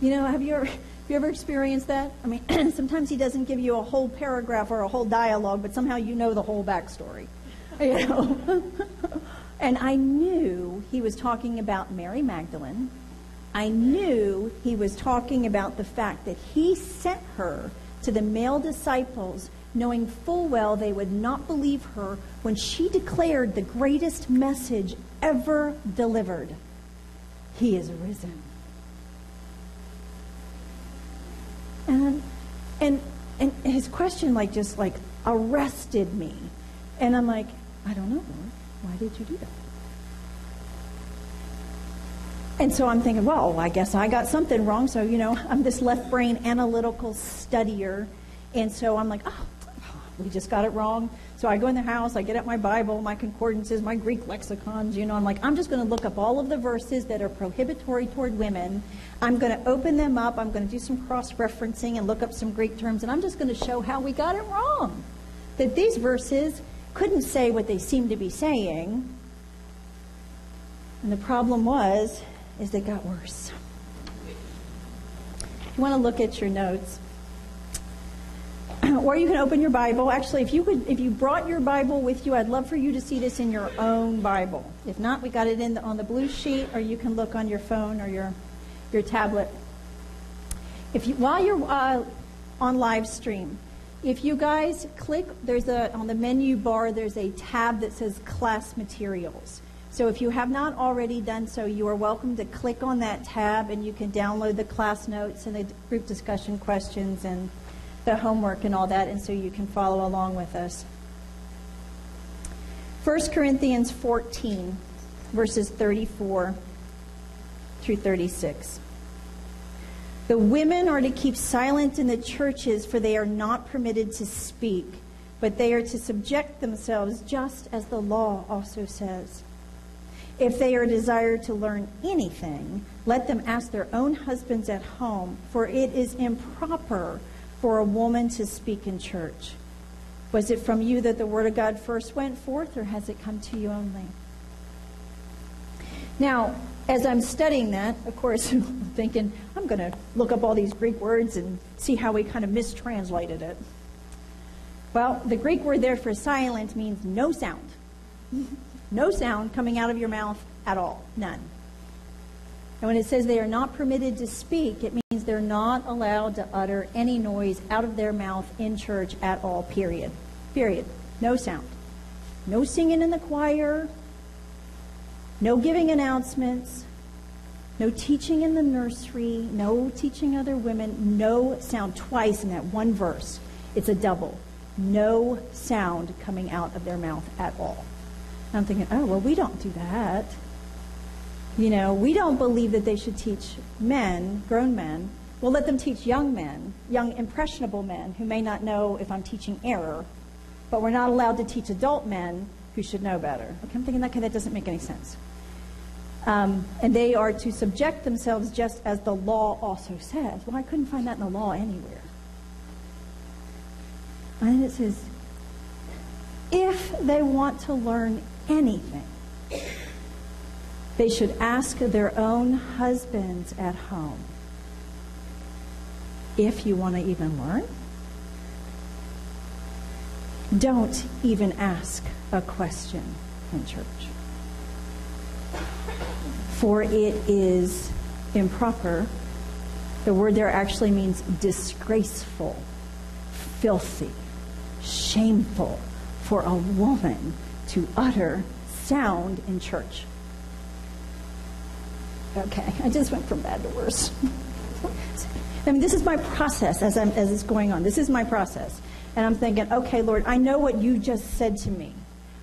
You know, have you ever, have you ever experienced that? I mean, sometimes He doesn't give you a whole paragraph or a whole dialogue, but somehow you know the whole backstory. You know? and I knew He was talking about Mary Magdalene. I knew He was talking about the fact that He sent her to the male disciples knowing full well they would not believe her when she declared the greatest message ever delivered He is risen. And, and, and his question, like, just like arrested me. And I'm like, I don't know, Lord. Why did you do that? And so I'm thinking, well, I guess I got something wrong. So, you know, I'm this left brain analytical studier. And so I'm like, oh, we just got it wrong. So I go in the house, I get out my Bible, my concordances, my Greek lexicons, you know, I'm like, I'm just going to look up all of the verses that are prohibitory toward women. I'm going to open them up, I'm going to do some cross referencing and look up some Greek terms, and I'm just going to show how we got it wrong. That these verses couldn't say what they seemed to be saying. And the problem was, is they got worse. You want to look at your notes or you can open your Bible. Actually, if you could, if you brought your Bible with you, I'd love for you to see this in your own Bible. If not, we got it in the, on the blue sheet, or you can look on your phone or your your tablet. If you while you're uh, on live stream, if you guys click, there's a on the menu bar. There's a tab that says class materials. So if you have not already done so, you are welcome to click on that tab, and you can download the class notes and the group discussion questions and the homework and all that, and so you can follow along with us. 1 Corinthians 14, verses 34 through 36. The women are to keep silent in the churches, for they are not permitted to speak, but they are to subject themselves just as the law also says. If they are desired to learn anything, let them ask their own husbands at home, for it is improper for a woman to speak in church? Was it from you that the word of God first went forth, or has it come to you only? Now, as I'm studying that, of course, I'm thinking, I'm going to look up all these Greek words and see how we kind of mistranslated it. Well, the Greek word there for silent means no sound. No sound coming out of your mouth at all. None. And when it says they are not permitted to speak, it means they're not allowed to utter any noise out of their mouth in church at all, period. Period. No sound. No singing in the choir. No giving announcements. No teaching in the nursery. No teaching other women. No sound. Twice in that one verse. It's a double. No sound coming out of their mouth at all. And I'm thinking, oh, well, we don't do that. You know, we don't believe that they should teach men, grown men. We'll let them teach young men, young impressionable men who may not know if I'm teaching error, but we're not allowed to teach adult men who should know better. Okay, I'm thinking, okay, that doesn't make any sense. Um, and they are to subject themselves just as the law also says. Well, I couldn't find that in the law anywhere. And it says, if they want to learn anything, they should ask their own husbands at home. If you want to even learn, don't even ask a question in church. For it is improper. The word there actually means disgraceful, filthy, shameful for a woman to utter sound in church. Okay, I just went from bad to worse. I mean, this is my process as, I'm, as it's going on. This is my process. And I'm thinking, okay, Lord, I know what you just said to me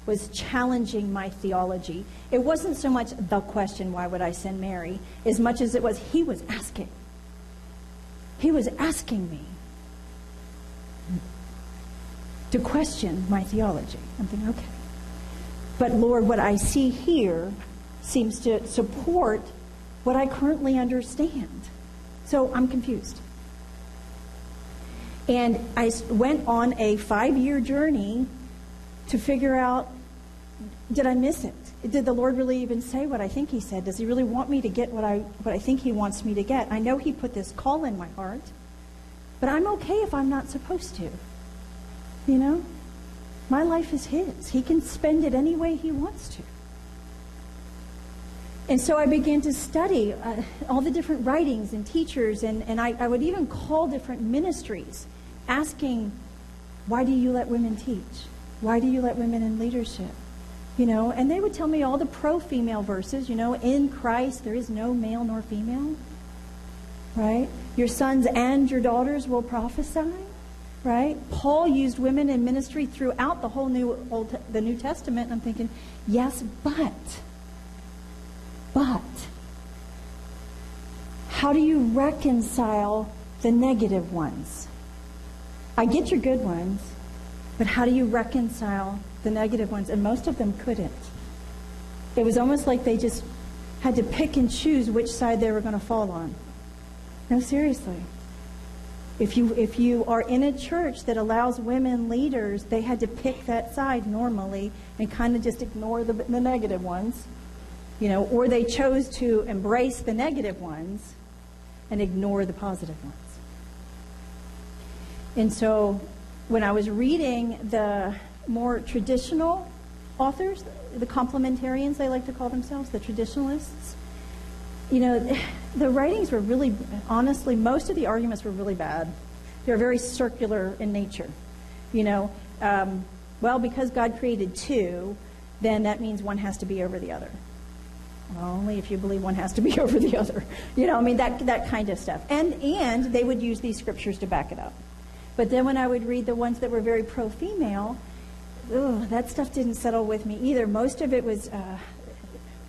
was challenging my theology. It wasn't so much the question, why would I send Mary, as much as it was he was asking. He was asking me to question my theology. I'm thinking, okay. But Lord, what I see here seems to support what I currently understand. So I'm confused. And I went on a five year journey to figure out did I miss it? Did the Lord really even say what I think He said? Does He really want me to get what I, what I think He wants me to get? I know He put this call in my heart, but I'm okay if I'm not supposed to. You know? My life is His. He can spend it any way He wants to. And so I began to study uh, all the different writings and teachers, and, and I, I would even call different ministries asking, why do you let women teach? Why do you let women in leadership? You know, and they would tell me all the pro female verses, you know, in Christ there is no male nor female. Right? Your sons and your daughters will prophesy. Right? Paul used women in ministry throughout the whole new Old, the New Testament. And I'm thinking, yes, but but how do you reconcile the negative ones? I get your good ones, but how do you reconcile the negative ones? And most of them couldn't. It was almost like they just had to pick and choose which side they were going to fall on. No, seriously. If you, if you are in a church that allows women leaders, they had to pick that side normally and kind of just ignore the, the negative ones you know, or they chose to embrace the negative ones and ignore the positive ones. And so when I was reading the more traditional authors, the complementarians, they like to call themselves, the traditionalists, you know, the writings were really, honestly, most of the arguments were really bad. They were very circular in nature. You know, um, well, because God created two, then that means one has to be over the other. Only if you believe one has to be over the other. You know, I mean that that kind of stuff. And and they would use these scriptures to back it up. But then when I would read the ones that were very pro-female, ugh, that stuff didn't settle with me either. Most of it was uh,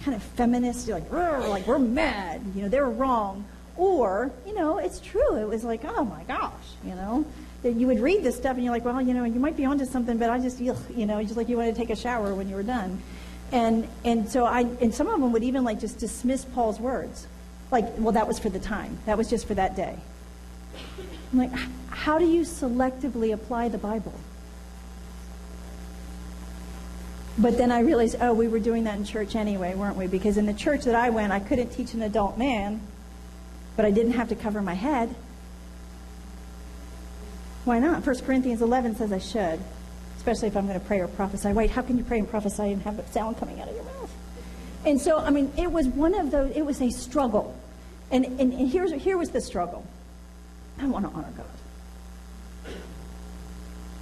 kind of feminist, like like we're mad, you know, they're wrong. Or you know, it's true. It was like, oh my gosh, you know. That you would read this stuff and you're like, well, you know, you might be onto something, but I just, ugh, you know, just like you wanted to take a shower when you were done. And and so I and some of them would even like just dismiss Paul's words, like, well, that was for the time, that was just for that day. I'm like, how do you selectively apply the Bible? But then I realized, oh, we were doing that in church anyway, weren't we? Because in the church that I went, I couldn't teach an adult man, but I didn't have to cover my head. Why not? 1 Corinthians 11 says I should especially if I'm going to pray or prophesy. Wait, how can you pray and prophesy and have a sound coming out of your mouth? And so, I mean, it was one of those, it was a struggle. And, and, and here's, here was the struggle I want to honor God.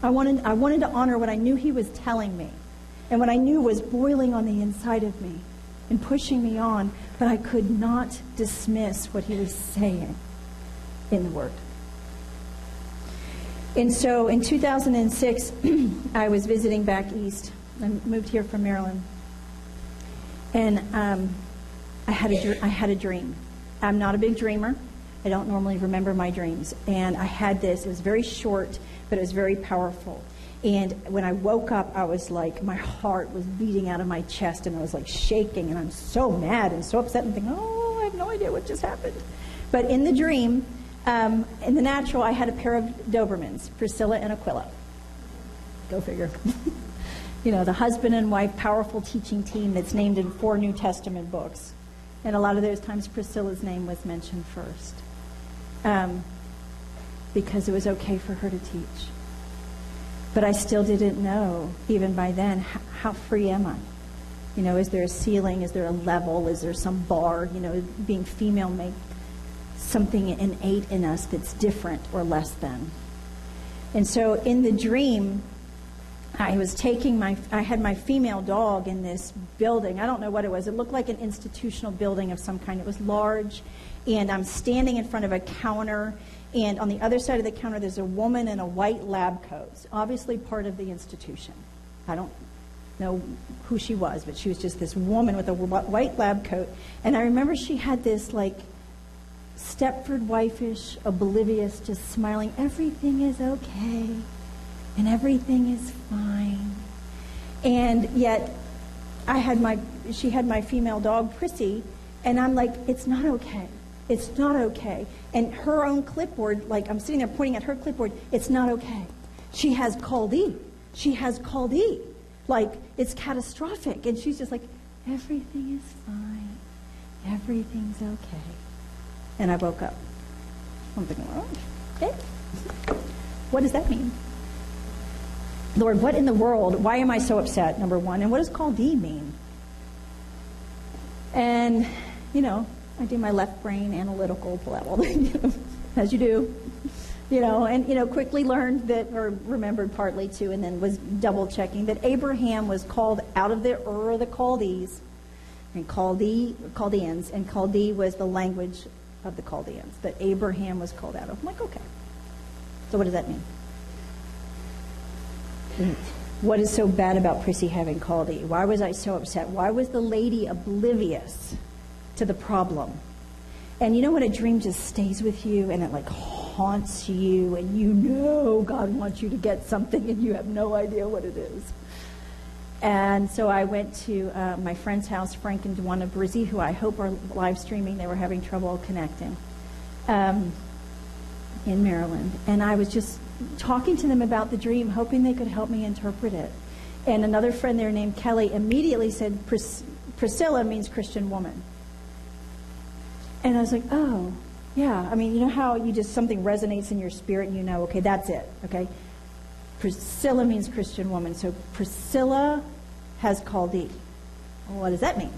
I wanted, I wanted to honor what I knew he was telling me and what I knew was boiling on the inside of me and pushing me on, but I could not dismiss what he was saying in the Word. And so in 2006, I was visiting back east. I moved here from Maryland. And um, I, had a, I had a dream. I'm not a big dreamer. I don't normally remember my dreams. And I had this, it was very short, but it was very powerful. And when I woke up, I was like, my heart was beating out of my chest, and I was like shaking, and I'm so mad and so upset, and thinking, oh, I have no idea what just happened. But in the dream, um, in the natural, I had a pair of Dobermans, Priscilla and Aquila. Go figure. you know, the husband and wife powerful teaching team that's named in four New Testament books. And a lot of those times Priscilla's name was mentioned first. Um, because it was okay for her to teach. But I still didn't know, even by then, how, how free am I? You know, is there a ceiling? Is there a level? Is there some bar? You know, being female make something innate in us that's different or less than. And so in the dream, I was taking my, I had my female dog in this building. I don't know what it was. It looked like an institutional building of some kind. It was large. And I'm standing in front of a counter. And on the other side of the counter, there's a woman in a white lab coat, obviously part of the institution. I don't know who she was, but she was just this woman with a white lab coat. And I remember she had this, like, Stepford wifeish, oblivious, just smiling. Everything is okay and everything is fine. And yet, I had my, she had my female dog, Prissy, and I'm like, it's not okay. It's not okay. And her own clipboard, like I'm sitting there pointing at her clipboard, it's not okay. She has called E. She has called E. Like, it's catastrophic. And she's just like, everything is fine. Everything's okay. And I woke up. I'm thinking, okay. What does that mean? Lord, what in the world? Why am I so upset? Number one. And what does Chaldee mean? And, you know, I do my left brain analytical level, as you do. You know, and, you know, quickly learned that, or remembered partly too, and then was double checking that Abraham was called out of the Ur of the Chaldees, and Chaldeans, and Chaldee was the language of the Chaldeans that Abraham was called out of. I'm like, okay. So what does that mean? What is so bad about Prissy having Chaldee? Why was I so upset? Why was the lady oblivious to the problem? And you know when a dream just stays with you and it like haunts you and you know God wants you to get something and you have no idea what it is. And so I went to uh, my friend's house, Frank and Dwana Brizzi, who I hope are live streaming. They were having trouble connecting um, in Maryland. And I was just talking to them about the dream, hoping they could help me interpret it. And another friend there named Kelly immediately said, Pris- Priscilla means Christian woman. And I was like, oh, yeah. I mean, you know how you just, something resonates in your spirit and you know, okay, that's it, okay? Priscilla means Christian woman. So Priscilla has Chaldee. Well, what does that mean?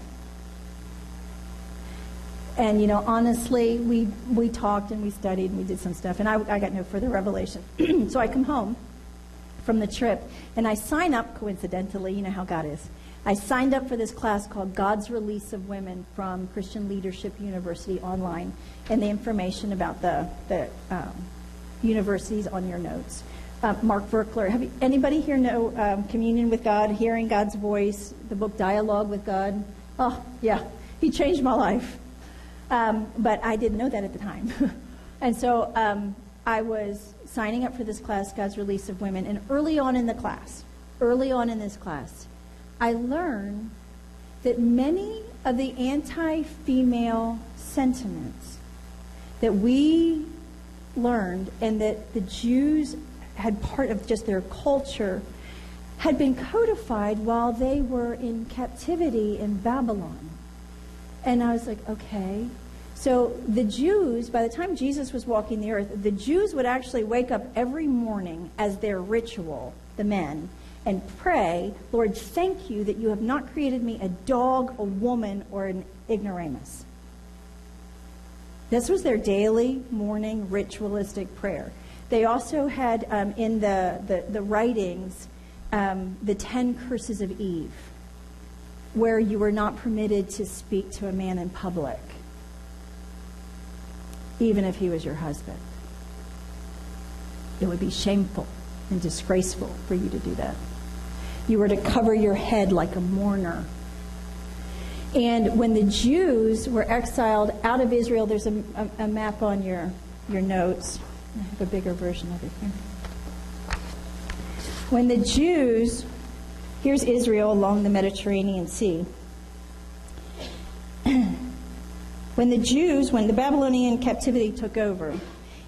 And you know, honestly, we we talked and we studied and we did some stuff, and I, I got no further revelation. so I come home from the trip, and I sign up coincidentally. You know how God is. I signed up for this class called God's Release of Women from Christian Leadership University online, and the information about the the um, universities on your notes. Uh, Mark Virkler, have you, anybody here know um, Communion with God, Hearing God's Voice, the book Dialogue with God? Oh, yeah, he changed my life. Um, but I didn't know that at the time. and so um, I was signing up for this class, God's Release of Women. And early on in the class, early on in this class, I learned that many of the anti female sentiments that we learned and that the Jews had part of just their culture had been codified while they were in captivity in Babylon. And I was like, okay. So the Jews, by the time Jesus was walking the earth, the Jews would actually wake up every morning as their ritual, the men, and pray, Lord, thank you that you have not created me a dog, a woman, or an ignoramus. This was their daily morning ritualistic prayer. They also had um, in the, the, the writings um, the Ten Curses of Eve, where you were not permitted to speak to a man in public, even if he was your husband. It would be shameful and disgraceful for you to do that. You were to cover your head like a mourner. And when the Jews were exiled out of Israel, there's a, a, a map on your, your notes. I have a bigger version of it here. When the Jews, here's Israel along the Mediterranean Sea. when the Jews, when the Babylonian captivity took over,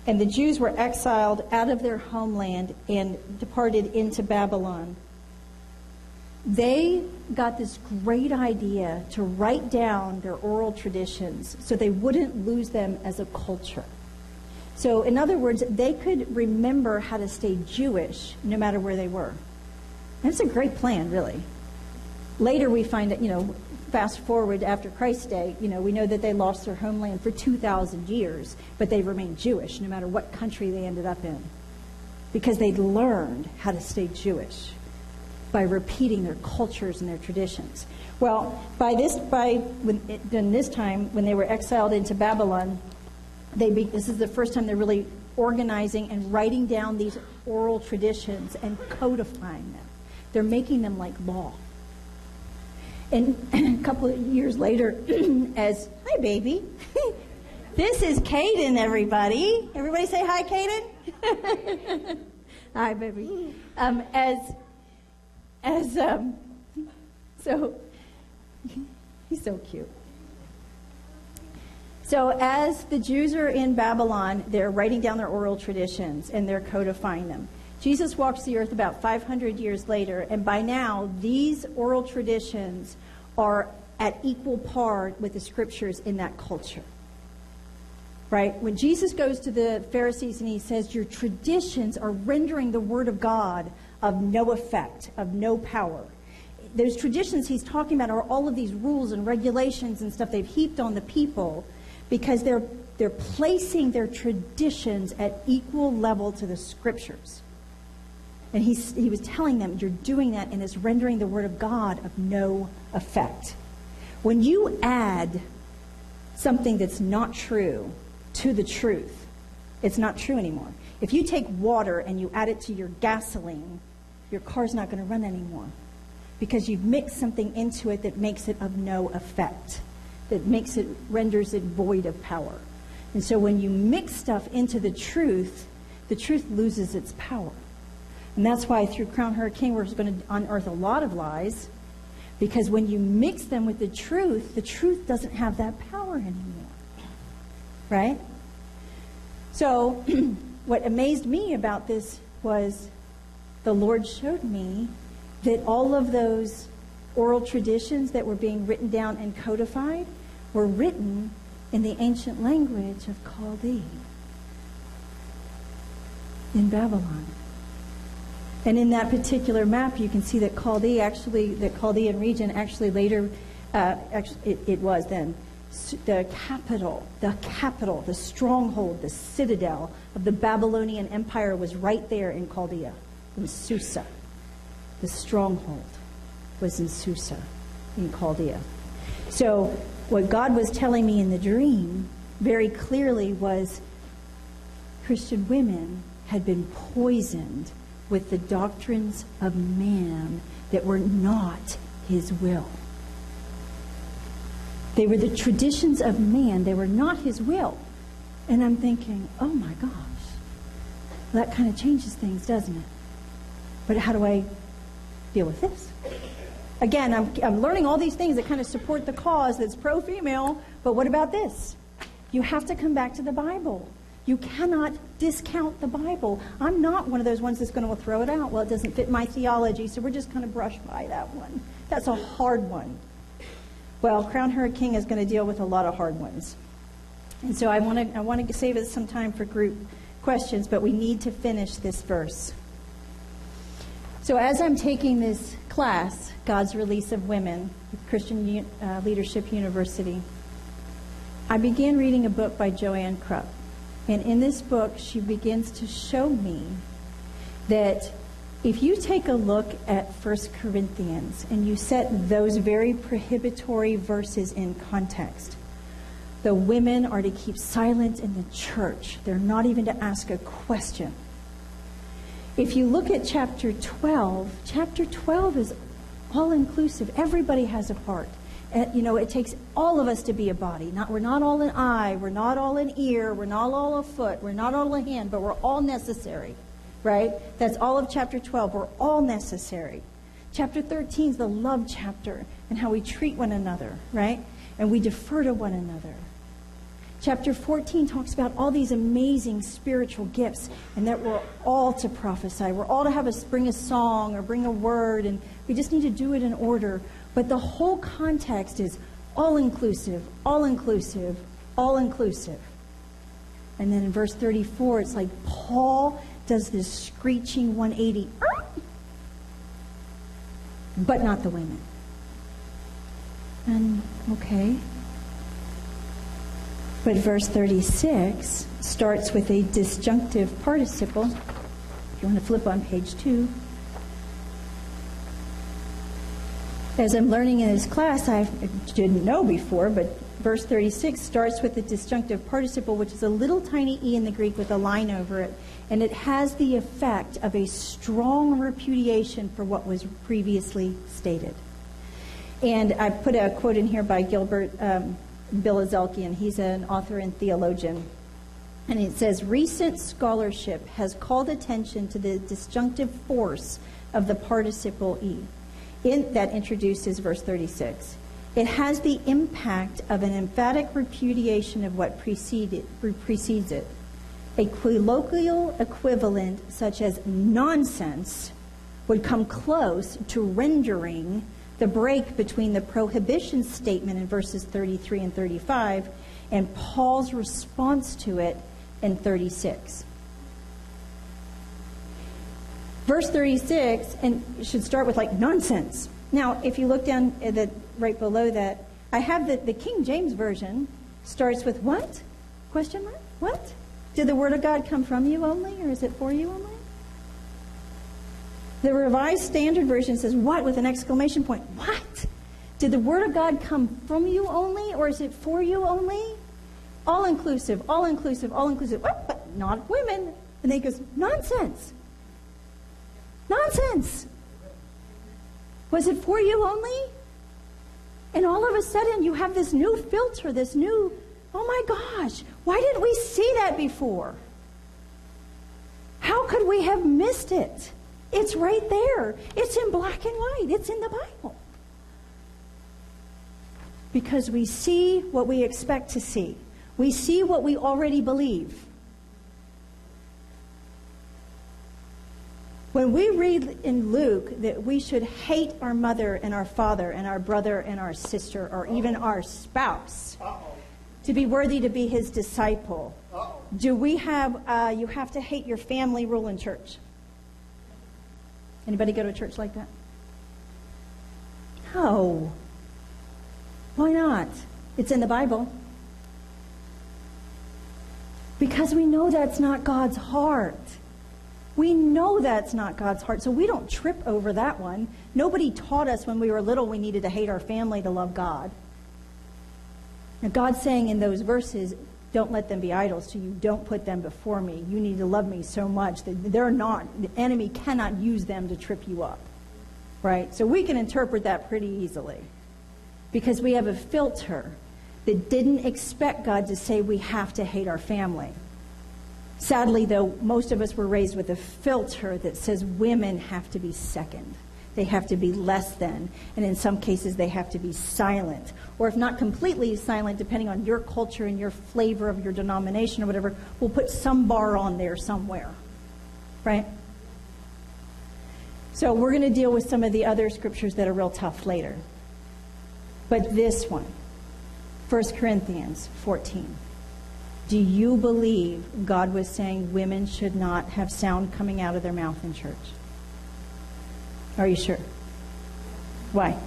and the Jews were exiled out of their homeland and departed into Babylon, they got this great idea to write down their oral traditions so they wouldn't lose them as a culture. So, in other words, they could remember how to stay Jewish no matter where they were. That's a great plan, really. Later, we find that, you know, fast forward after Christ's day, you know, we know that they lost their homeland for 2,000 years, but they remained Jewish no matter what country they ended up in because they'd learned how to stay Jewish by repeating their cultures and their traditions. Well, by this, by when, this time, when they were exiled into Babylon, they be, this is the first time they're really organizing and writing down these oral traditions and codifying them. They're making them like law. And a couple of years later, as hi baby, this is Caden, everybody. Everybody say hi, Caden. hi, baby. Um, as as um, so he's so cute. So, as the Jews are in Babylon, they're writing down their oral traditions and they're codifying them. Jesus walks the earth about 500 years later, and by now, these oral traditions are at equal par with the scriptures in that culture. Right? When Jesus goes to the Pharisees and he says, Your traditions are rendering the word of God of no effect, of no power. Those traditions he's talking about are all of these rules and regulations and stuff they've heaped on the people because they're, they're placing their traditions at equal level to the scriptures. And he, he was telling them, you're doing that and it's rendering the word of God of no effect. When you add something that's not true to the truth, it's not true anymore. If you take water and you add it to your gasoline, your car's not going to run anymore because you've mixed something into it that makes it of no effect that makes it renders it void of power. And so when you mix stuff into the truth, the truth loses its power. And that's why through Crown Her King, we're going to unearth a lot of lies because when you mix them with the truth, the truth doesn't have that power anymore. Right? So what amazed me about this was the Lord showed me that all of those oral traditions that were being written down and codified were written in the ancient language of Chaldee in Babylon. And in that particular map, you can see that Chaldee actually, the Chaldean region actually later, uh, actually, it, it was then, the capital, the capital, the stronghold, the citadel of the Babylonian Empire was right there in Chaldea, in Susa. The stronghold was in Susa, in Chaldea. So what God was telling me in the dream very clearly was Christian women had been poisoned with the doctrines of man that were not his will. They were the traditions of man, they were not his will. And I'm thinking, oh my gosh, that kind of changes things, doesn't it? But how do I deal with this? Again, I'm, I'm learning all these things that kind of support the cause that's pro female, but what about this? You have to come back to the Bible. You cannot discount the Bible. I'm not one of those ones that's going to throw it out. Well, it doesn't fit my theology, so we're just going to brush by that one. That's a hard one. Well, Crown Her King is going to deal with a lot of hard ones. And so I want to I want to save us some time for group questions, but we need to finish this verse. So as I'm taking this class, God's Release of Women, with Christian uh, Leadership University, I began reading a book by Joanne Krupp. And in this book, she begins to show me that if you take a look at 1 Corinthians and you set those very prohibitory verses in context, the women are to keep silent in the church. They're not even to ask a question. If you look at chapter 12, chapter 12 is all inclusive. Everybody has a part. Uh, you know, it takes all of us to be a body. Not, we're not all an eye, we're not all an ear, we're not all a foot, we're not all a hand, but we're all necessary, right? That's all of chapter 12. We're all necessary. Chapter 13 is the love chapter and how we treat one another, right? And we defer to one another. Chapter 14 talks about all these amazing spiritual gifts and that we're all to prophesy. We're all to have us bring a song or bring a word, and we just need to do it in order. But the whole context is all inclusive, all inclusive, all inclusive. And then in verse 34, it's like Paul does this screeching 180, but not the women. And okay. But verse 36 starts with a disjunctive participle. If you want to flip on page 2. As I'm learning in this class, I didn't know before, but verse 36 starts with the disjunctive participle, which is a little tiny e in the Greek with a line over it, and it has the effect of a strong repudiation for what was previously stated. And I put a quote in here by Gilbert um, Bilezikian. He's an author and theologian. And it says Recent scholarship has called attention to the disjunctive force of the participle e in, that introduces verse 36. It has the impact of an emphatic repudiation of what preceded, precedes it. A colloquial equivalent, such as nonsense, would come close to rendering the break between the prohibition statement in verses 33 and 35 and Paul's response to it in 36. Verse 36 and should start with like nonsense. Now, if you look down at the right below that, I have the, the King James version starts with what? Question mark? What? Did the word of God come from you only or is it for you only? The Revised Standard Version says, What? with an exclamation point. What? Did the Word of God come from you only, or is it for you only? All inclusive, all inclusive, all inclusive. What? But not women. And he goes, Nonsense. Nonsense. Was it for you only? And all of a sudden, you have this new filter, this new, oh my gosh, why didn't we see that before? How could we have missed it? It's right there. It's in black and white. It's in the Bible. Because we see what we expect to see. We see what we already believe. When we read in Luke that we should hate our mother and our father and our brother and our sister or even our spouse to be worthy to be his disciple, do we have, uh, you have to hate your family rule in church? Anybody go to a church like that? No. Why not? It's in the Bible. Because we know that's not God's heart. We know that's not God's heart, so we don't trip over that one. Nobody taught us when we were little we needed to hate our family to love God. Now, God's saying in those verses, don't let them be idols to you. Don't put them before me. You need to love me so much that they're not, the enemy cannot use them to trip you up. Right? So we can interpret that pretty easily because we have a filter that didn't expect God to say we have to hate our family. Sadly, though, most of us were raised with a filter that says women have to be second. They have to be less than, and in some cases, they have to be silent. Or if not completely silent, depending on your culture and your flavor of your denomination or whatever, we'll put some bar on there somewhere. Right? So we're going to deal with some of the other scriptures that are real tough later. But this one, 1 Corinthians 14. Do you believe God was saying women should not have sound coming out of their mouth in church? Are you sure? Why?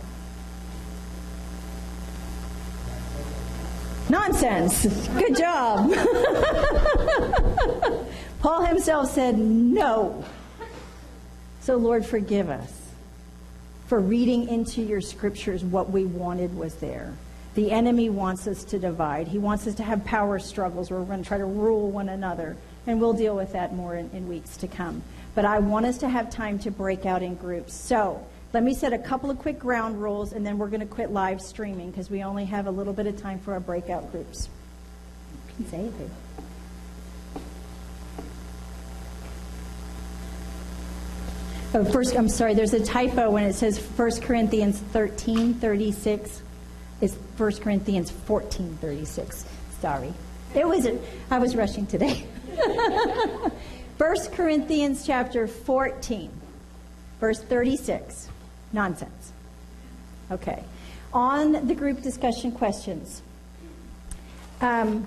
Nonsense. Good job. Paul himself said no. So, Lord, forgive us for reading into your scriptures what we wanted was there. The enemy wants us to divide. He wants us to have power struggles where we're going to try to rule one another. And we'll deal with that more in, in weeks to come. But I want us to have time to break out in groups. So let me set a couple of quick ground rules, and then we're going to quit live streaming because we only have a little bit of time for our breakout groups. You can say it. Oh, first, I'm sorry, there's a typo when it says 1 Corinthians 13, 36. It's 1 Corinthians 14, 36. Sorry. It was, I was rushing today. 1 Corinthians chapter 14, verse 36. Nonsense. Okay. On the group discussion questions. Um,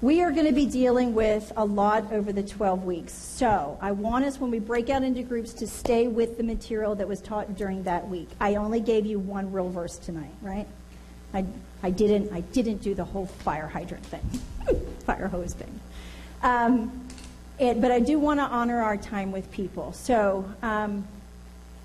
we are going to be dealing with a lot over the 12 weeks. So I want us, when we break out into groups, to stay with the material that was taught during that week. I only gave you one real verse tonight, right? I, I, didn't, I didn't do the whole fire hydrant thing, fire hose thing. Um, it, but I do want to honor our time with people. So, um,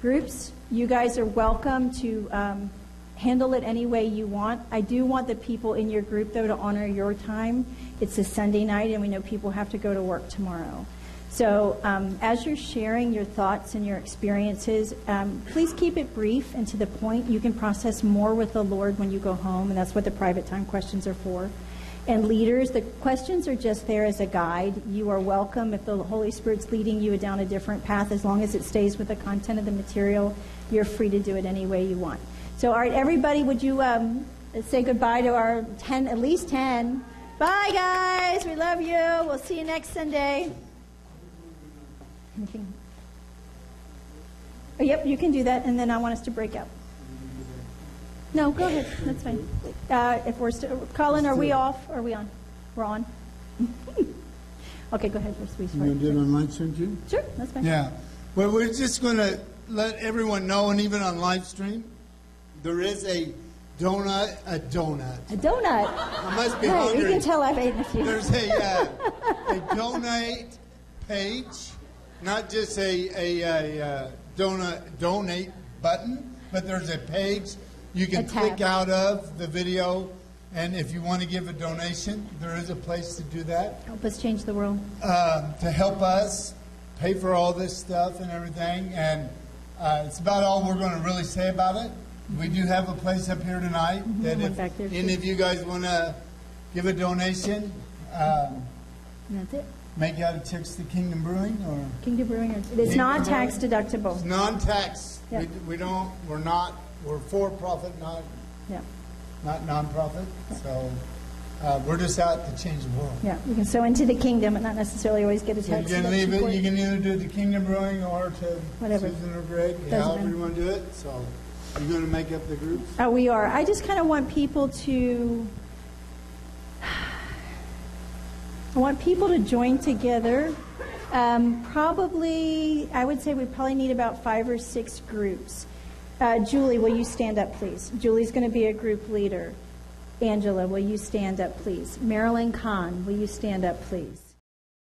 groups, you guys are welcome to um, handle it any way you want. I do want the people in your group, though, to honor your time. It's a Sunday night, and we know people have to go to work tomorrow. So, um, as you're sharing your thoughts and your experiences, um, please keep it brief and to the point. You can process more with the Lord when you go home, and that's what the private time questions are for. And leaders, the questions are just there as a guide. You are welcome if the Holy Spirit's leading you down a different path, as long as it stays with the content of the material. You're free to do it any way you want. So, all right, everybody, would you um, say goodbye to our 10, at least 10? Bye, guys. We love you. We'll see you next Sunday. Anything? Oh, yep, you can do that, and then I want us to break out. No, go ahead. That's fine. Uh, if we're still, Colin, are we off? Are we on? We're on. okay, go ahead. We're sweet. You going to do it on live stream too? Sure, that's fine. Yeah. Well, we're just going to let everyone know, and even on live stream, there is a donut, a donut. A donut. I must be Right, hungry. you can tell I've eaten a few. There's a, uh, a donate page, not just a, a, a uh, donut, donate button, but there's a page you can click out of the video. And if you want to give a donation, there is a place to do that Help us change the world. um, to help us pay for all this stuff and everything. And uh, it's about all we're going to really say about it. We do have a place up here tonight that if Mm-hmm. back there, any of you guys want to give a donation, um, that's it. make out a check to Kingdom Brewing or Kingdom Brewing. It's Kingdom not Brewing. tax deductible. it's non-tax. Yep. We, we don't. We're not. We're for-profit, not Yeah, not non-profit. So uh, we're just out to change the world. yeah. You can sow into the kingdom and not necessarily always get a So you tax can leave it. You can either do the Kingdom Brewing or to Whatever. Susan or Greg, Doesn't however matter. you want to do it. So you're going to make up the groups. Oh, we are. I just kind of want people to. I want people to join together. Um, probably, I would say we probably need about five or six groups. Uh, Julie, will you stand up, please? Julie's going to be a group leader. Angela, will you stand up, please? Marilyn Kahn, will you stand up, please?